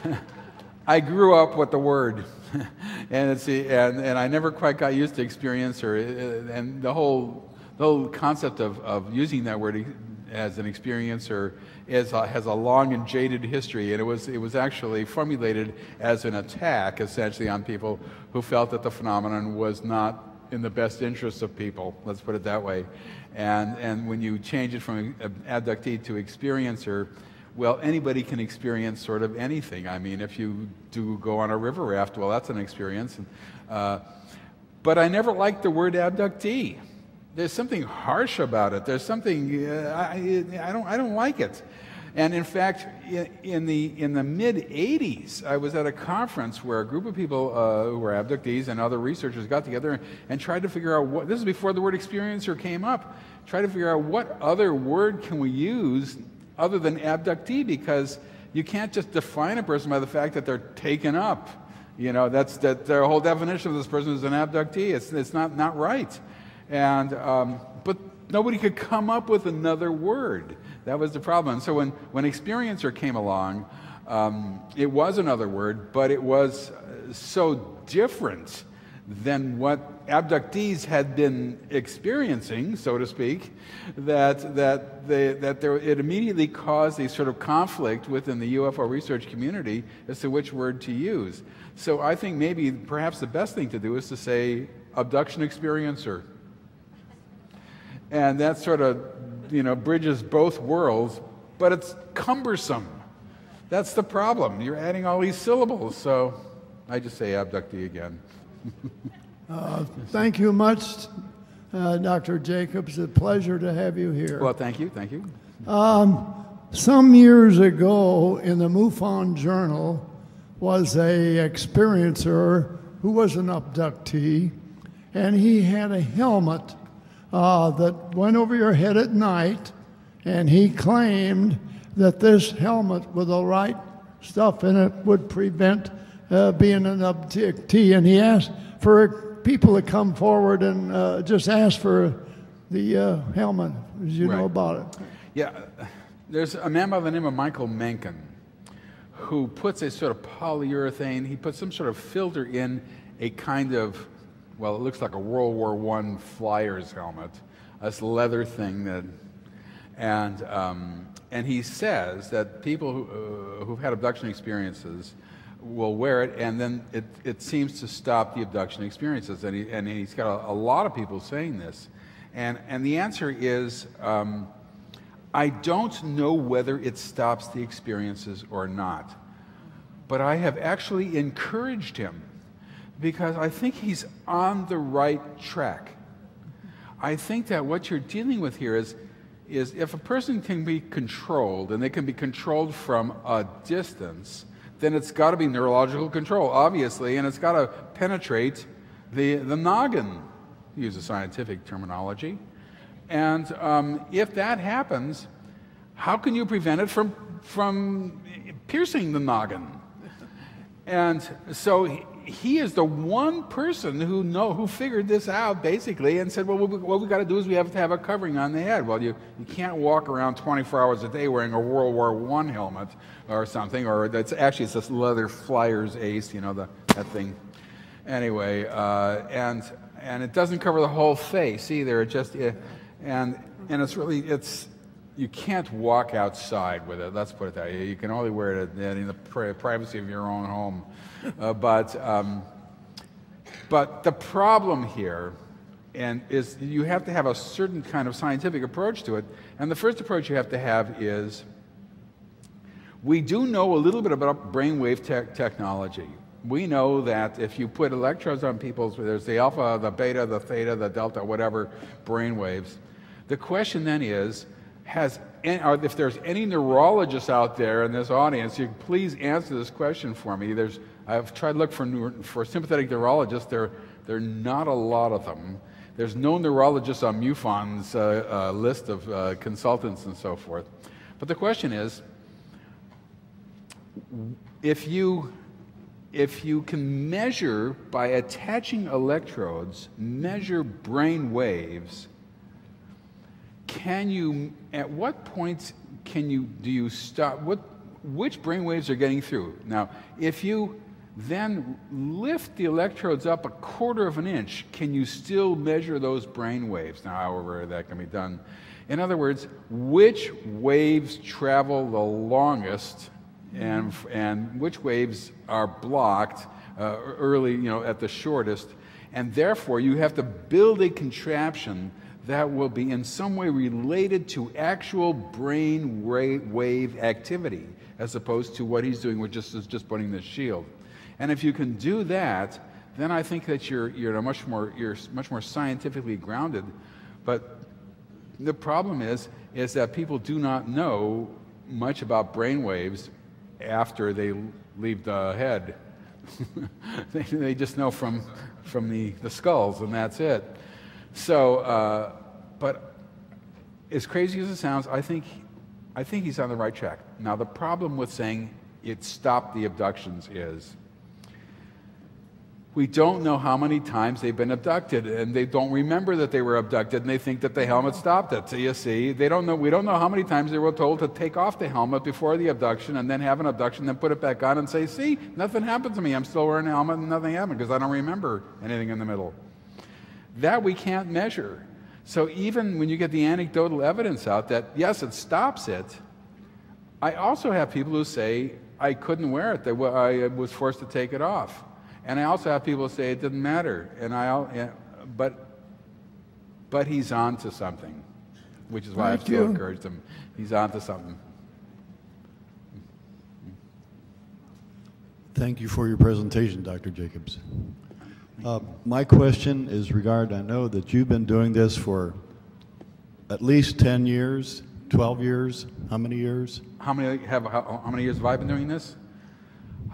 I grew up with the word, and it's and and I never quite got used to experiencer, eh, and the whole the whole concept of, of using that word as an experiencer is, uh, has a long and jaded history, and it was, it was actually formulated as an attack, essentially, on people who felt that the phenomenon was not in the best interests of people, let's put it that way. And, and when you change it from abductee to experiencer, well, anybody can experience sort of anything. I mean, if you do go on a river raft, well, that's an experience. Uh, but I never liked the word abductee there's something harsh about it. There's something, uh, I, I, don't, I don't like it. And in fact, in, the, in the mid 80s, I was at a conference where a group of people uh, who were abductees and other researchers got together and tried to figure out what, this is before the word experiencer came up, try to figure out what other word can we use other than abductee because you can't just define a person by the fact that they're taken up. You know, that's that their whole definition of this person is an abductee. It's, it's not, not right. And, um, but nobody could come up with another word. That was the problem. So when, when experiencer came along, um, it was another word, but it was uh, so different than what abductees had been experiencing, so to speak, that, that, they, that there, it immediately caused a sort of conflict within the UFO research community as to which word to use. So I think maybe perhaps the best thing to do is to say abduction experiencer and that sort of, you know, bridges both worlds, but it's cumbersome. That's the problem. You're adding all these syllables, so I just say abductee again. uh, thank you much, uh, Dr. Jacobs. It's a pleasure to have you here. Well, thank you, thank you. Um, some years ago in the MUFON Journal was a experiencer who was an abductee, and he had a helmet uh, that went over your head at night, and he claimed that this helmet with the right stuff in it would prevent uh, being an abductee. And he asked for people to come forward and uh, just ask for the uh, helmet, as you right. know about it. Yeah, there's a man by the name of Michael Menkin who puts a sort of polyurethane, he puts some sort of filter in a kind of well, it looks like a World War I flyer's helmet, this leather thing that, and, um, and he says that people who, uh, who've had abduction experiences will wear it, and then it, it seems to stop the abduction experiences. And, he, and he's got a, a lot of people saying this. And, and the answer is um, I don't know whether it stops the experiences or not. But I have actually encouraged him because I think he's on the right track. I think that what you're dealing with here is, is if a person can be controlled, and they can be controlled from a distance, then it's got to be neurological control, obviously, and it's got to penetrate the, the noggin, use a scientific terminology. And um, if that happens, how can you prevent it from, from piercing the noggin? And so he, is the one person who know who figured this out basically and said, well, what we, what we got to do is we have to have a covering on the head. Well, you, you can't walk around 24 hours a day wearing a World War I helmet or something, or that's actually it's this leather flyers ace, you know, the, that thing. Anyway, uh, and and it doesn't cover the whole face either. It just it, and and it's really it's you can't walk outside with it. Let's put it that way. You can only wear it in the privacy of your own home. Uh, but, um, but the problem here and is you have to have a certain kind of scientific approach to it. And the first approach you have to have is we do know a little bit about brainwave te- technology. We know that if you put electrodes on people's, there's the alpha, the beta, the theta, the delta, whatever brainwaves. The question then is, has any, if there's any neurologists out there in this audience, you please answer this question for me. There's, I've tried to look for, for sympathetic neurologists. There, there are not a lot of them. There's no neurologists on MUFON's uh, uh, list of uh, consultants and so forth. But the question is, if you, if you can measure by attaching electrodes, measure brain waves, can you, at what points can you, do you stop, what, which brain waves are getting through? Now, if you then lift the electrodes up a quarter of an inch, can you still measure those brain waves? Now, however that can be done. In other words, which waves travel the longest and, and which waves are blocked uh, early, you know, at the shortest. And therefore, you have to build a contraption that will be in some way related to actual brain wave activity as opposed to what he's doing with just, just putting the shield. And if you can do that, then I think that you're, you're, much, more, you're much more scientifically grounded. But the problem is, is that people do not know much about brain waves after they leave the head. they, they, just know from, from the, the skulls, and that's it. So, uh, but as crazy as it sounds, I think, I think he's on the right track. Now, the problem with saying it stopped the abductions is we don't know how many times they've been abducted, and they don't remember that they were abducted, and they think that the helmet stopped it. So you see, they don't know. We don't know how many times they were told to take off the helmet before the abduction, and then have an abduction, then put it back on, and say, "See, nothing happened to me. I'm still wearing a helmet, and nothing happened because I don't remember anything in the middle." That we can't measure. So even when you get the anecdotal evidence out that yes, it stops it, I also have people who say I couldn't wear it. I was forced to take it off. And I also have people say it doesn't matter. And I, but, but he's on to something, which is why Thank I still you. encouraged him. He's on to something. Thank you for your presentation, Dr. Jacobs. Uh, my question is regarding, I know that you've been doing this for at least 10 years, 12 years, how many years? How many, have, how, how many years have I been doing this?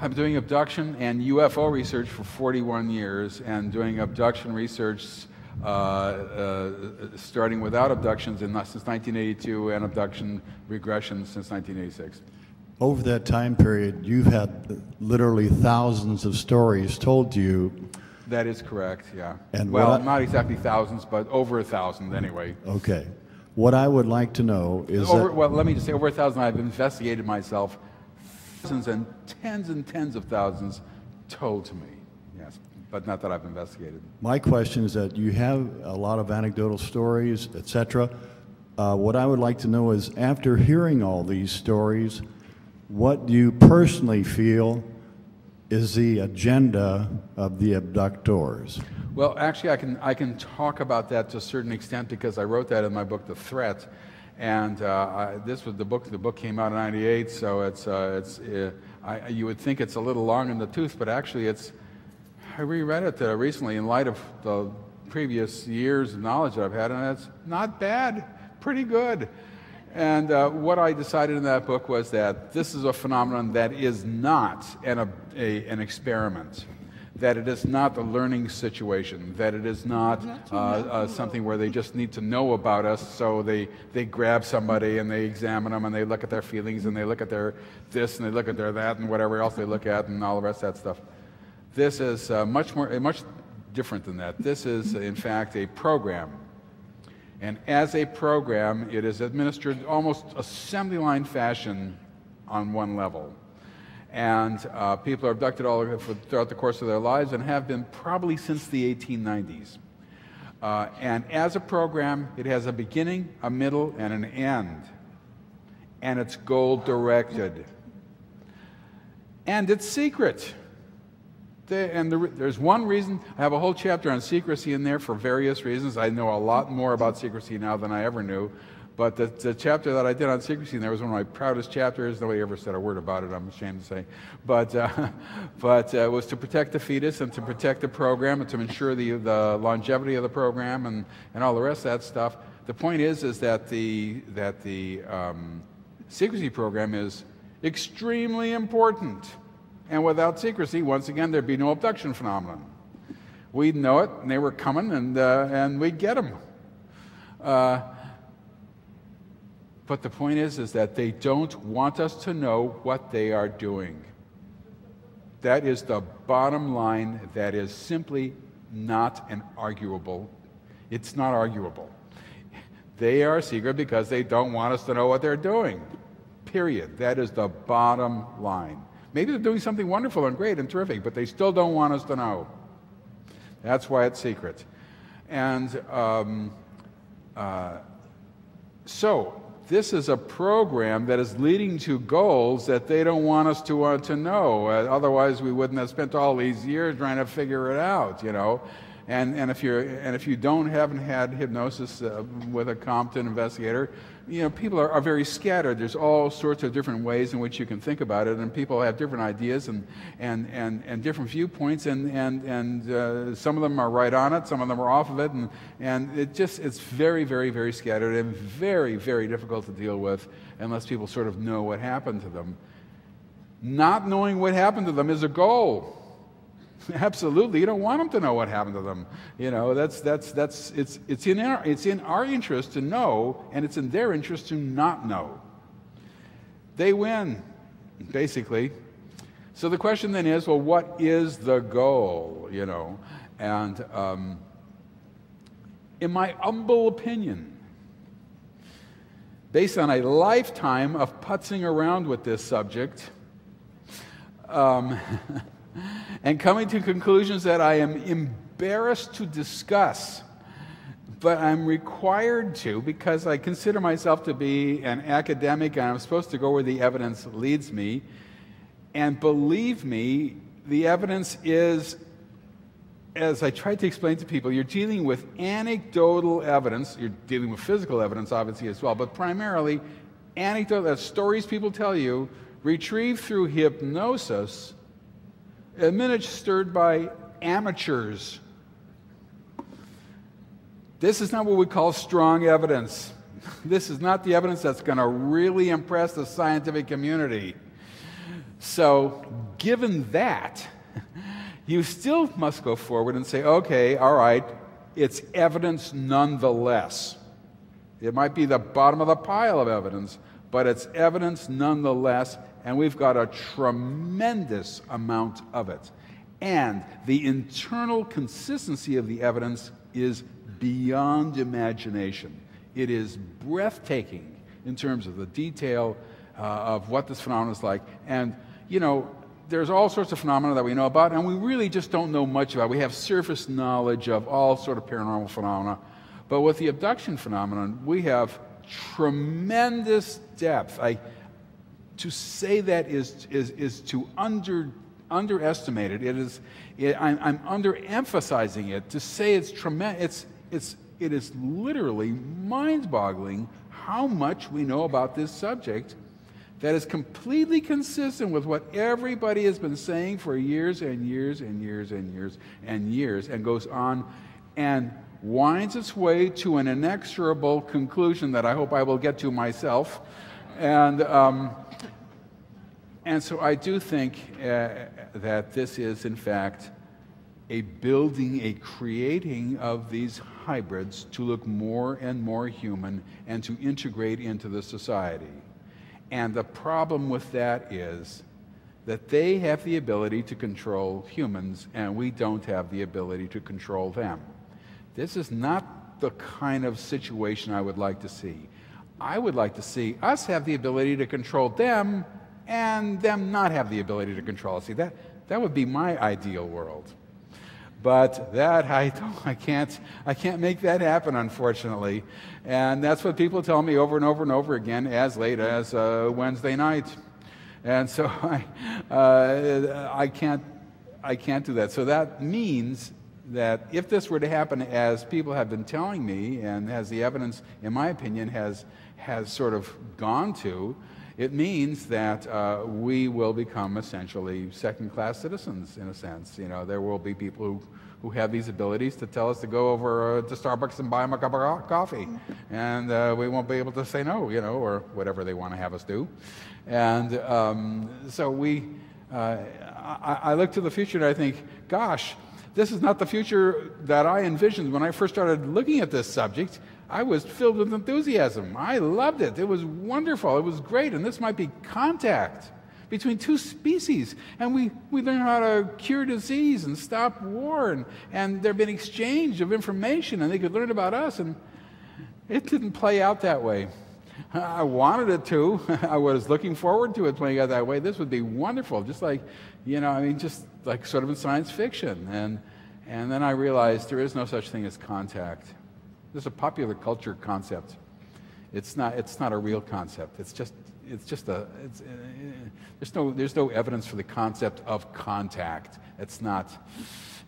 I'm doing abduction and UFO research for 41 years and doing abduction research uh, uh, starting without abductions in, since 1982 and abduction regression since 1986. Over that time period, you've had literally thousands of stories told to you. That is correct, yeah. And well, I, not exactly thousands, but over a thousand anyway. Okay. What I would like to know is over, that, well, let me just say over a thousand. I've investigated myself thousands and tens and tens of thousands told to me. Yes, but not that I've investigated. My question is that you have a lot of anecdotal stories, etc. Uh, what I would like to know is, after hearing all these stories, what do you personally feel is the agenda of the abductors? Well, actually, I can, I can talk about that to a certain extent because I wrote that in my book, The Threat. And uh, I, this was the book. The book came out in '98, so it's uh, it's. Uh, I, you would think it's a little long in the tooth, but actually, it's. I reread it uh, recently in light of the previous years of knowledge that I've had, and it's not bad, pretty good. And uh, what I decided in that book was that this is a phenomenon that is not an, a, an experiment. That it is not a learning situation, that it is not uh, uh, something where they just need to know about us, so they, they grab somebody and they examine them and they look at their feelings and they look at their this and they look at their that and whatever else they look at and all the rest of that stuff. This is uh, much more, much different than that. This is, in fact, a program. And as a program, it is administered almost assembly line fashion on one level and uh, people are abducted all throughout the course of their lives and have been probably since the 1890s. Uh, and as a program, it has a beginning, a middle, and an end. And it's goal directed. And it's secret. and the, there's one reason, I have a whole chapter on secrecy in there for various reasons. I know a lot more about secrecy now than I ever knew. But the, the, chapter that I did on secrecy, and there was one of my proudest chapters. Nobody ever said a word about it, I'm ashamed to say. But, uh, but uh, was to protect the fetus and to protect the program and to ensure the, the longevity of the program and, and all the rest of that stuff. The point is, is that the, that the um, secrecy program is extremely important. And without secrecy, once again, there'd be no abduction phenomenon. We'd know it, and they were coming, and, uh, and we'd get them. Uh, but the point is, is that they don't want us to know what they are doing. That is the bottom line. That is simply not an arguable. It's not arguable. They are secret because they don't want us to know what they're doing. Period. That is the bottom line. Maybe they're doing something wonderful and great and terrific, but they still don't want us to know. That's why it's secret. And um, uh, so, this is a program that is leading to goals that they don't want us to, uh, to know. Uh, otherwise, we wouldn't have spent all these years trying to figure it out, you know. And, and, if, you're, and if you don't haven't had hypnosis uh, with a competent investigator, you know, people are, are very scattered. There's all sorts of different ways in which you can think about it, and people have different ideas and, and, and, and different viewpoints, and, and, and uh, some of them are right on it, some of them are off of it, and, and it just, it's very, very, very scattered and very, very difficult to deal with unless people sort of know what happened to them. Not knowing what happened to them is a goal. Absolutely, you don't want them to know what happened to them. You know, that's that's that's it's it's in our it's in our interest to know, and it's in their interest to not know. They win, basically. So the question then is, well, what is the goal? You know, and um, in my humble opinion, based on a lifetime of putzing around with this subject. Um, and coming to conclusions that I am embarrassed to discuss, but I'm required to because I consider myself to be an academic and I'm supposed to go where the evidence leads me. And believe me, the evidence is, as I tried to explain to people, you're dealing with anecdotal evidence. You're dealing with physical evidence, obviously, as well, but primarily anecdotal, stories people tell you, retrieved through hypnosis administered by amateurs. This is not what we call strong evidence. This is not the evidence that's going to really impress the scientific community. So, given that, you still must go forward and say, okay, all right, it's evidence nonetheless. It might be the bottom of the pile of evidence, but it's evidence nonetheless, and we've got a tremendous amount of it. And the internal consistency of the evidence is beyond imagination. It is breathtaking in terms of the detail uh, of what this phenomenon is like. And, you know, there's all sorts of phenomena that we know about, and we really just don't know much about. We have surface knowledge of all sort of paranormal phenomena. But with the abduction phenomenon, we have tremendous depth. I, to say that is, is, is to under, underestimate it. It is, it, I'm, I'm underemphasizing it. To say it's tremendous, it's, it's, it is literally mind boggling how much we know about this subject that is completely consistent with what everybody has been saying for years and years and years and years and years and goes on and winds its way to an inexorable conclusion that I hope I will get to myself. And, um, and so I do think uh, that this is, in fact, a building, a creating of these hybrids to look more and more human and to integrate into the society. And the problem with that is that they have the ability to control humans and we don't have the ability to control them. This is not the kind of situation I would like to see. I would like to see us have the ability to control them and them not have the ability to control us. See, that, that would be my ideal world. But that I, I can't I can't make that happen, unfortunately, and that's what people tell me over and over and over again, as late as uh, Wednesday night, and so I uh, I can't I can't do that. So that means that if this were to happen, as people have been telling me, and as the evidence, in my opinion, has has sort of gone to, it means that uh, we will become essentially second class citizens in a sense. You know, there will be people who, who have these abilities to tell us to go over uh, to Starbucks and buy them a cup of coffee. And uh, we won't be able to say no, you know, or whatever they want to have us do. And um, so we, uh, I, I look to the future and I think, gosh, this is not the future that I envisioned when I first started looking at this subject. I was filled with enthusiasm. I loved it. It was wonderful. It was great. And this might be contact between two species. And we, we learn how to cure disease and stop war. And, and there had been exchange of information, and they could learn about us. And it didn't play out that way. I wanted it to. I was looking forward to it playing out that way. This would be wonderful, just like, you know, I mean, just like sort of in science fiction. And, and then I realized there is no such thing as contact. This is a popular culture concept. It's not, it's not a real concept. It's just, it's just a, it's, uh, there's, no, there's no evidence for the concept of contact. It's not,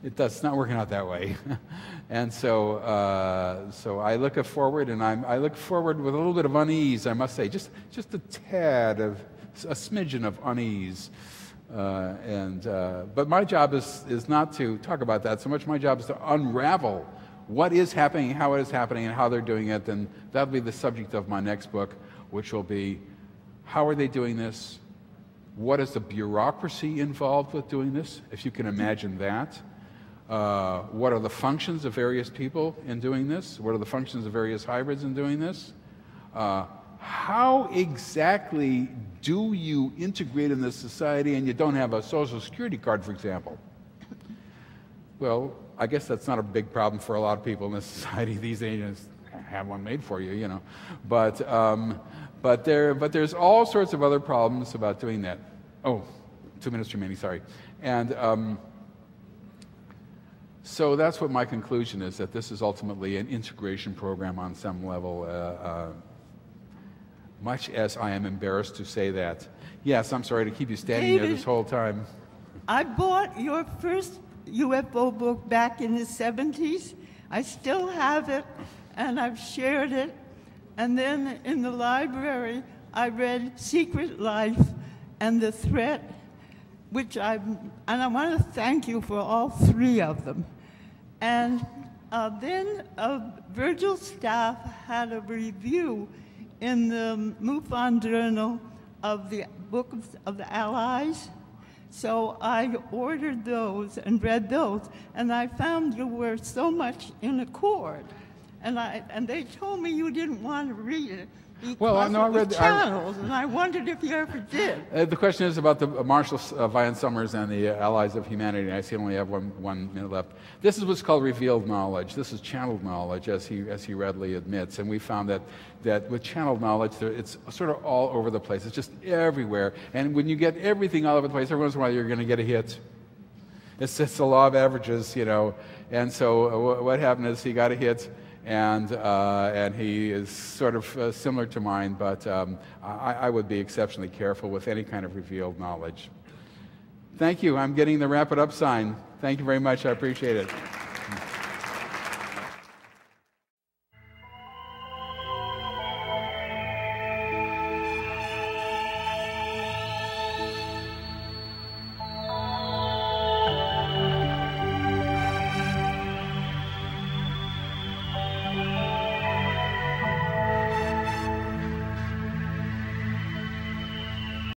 it does, it's not working out that way. and so, uh, so I look forward and I'm, I look forward with a little bit of unease, I must say, just, just a tad of, a smidgen of unease. Uh, and, uh, but my job is, is not to talk about that so much. My job is to unravel what is happening, how it is happening, and how they're doing it, then that'll be the subject of my next book, which will be how are they doing this? What is the bureaucracy involved with doing this, if you can imagine that? Uh, what are the functions of various people in doing this? What are the functions of various hybrids in doing this? Uh, how exactly do you integrate in this society and you don't have a social security card, for example? Well, I guess that's not a big problem for a lot of people in this society these agents Have one made for you, you know. But, um, but, there, but there's all sorts of other problems about doing that. Oh, two minutes remaining, sorry. And um, so that's what my conclusion is that this is ultimately an integration program on some level, uh, uh, much as I am embarrassed to say that. Yes, I'm sorry to keep you standing David, there this whole time. I bought your first UFO book back in the 70s. I still have it, and I've shared it. And then in the library, I read Secret Life and The Threat, which I and I want to thank you for all three of them. And uh, then uh, Virgil's staff had a review in the MUFON Journal of the Book of the Allies, so I ordered those and read those, and I found you were so much in accord. And, I, and they told me you didn't want to read it well, I know I read the channels, I, and I wondered if you ever did. Uh, the question is about the uh, Marshall uh, Vian Summers and the uh, Allies of Humanity. I see I only have one, one minute left. This is what's called revealed knowledge. This is channeled knowledge, as he, as he readily admits. And we found that, that with channeled knowledge, there, it's sort of all over the place. It's just everywhere. And when you get everything all over the place, every once in a while you're going to get a hit. It's, it's the law of averages, you know. And so uh, what happened is he got a hit and, uh, and he is sort of uh, similar to mine, but um, I, I, would be exceptionally careful with any kind of revealed knowledge. Thank you. I'm getting the wrap it up sign. Thank you very much. I appreciate it.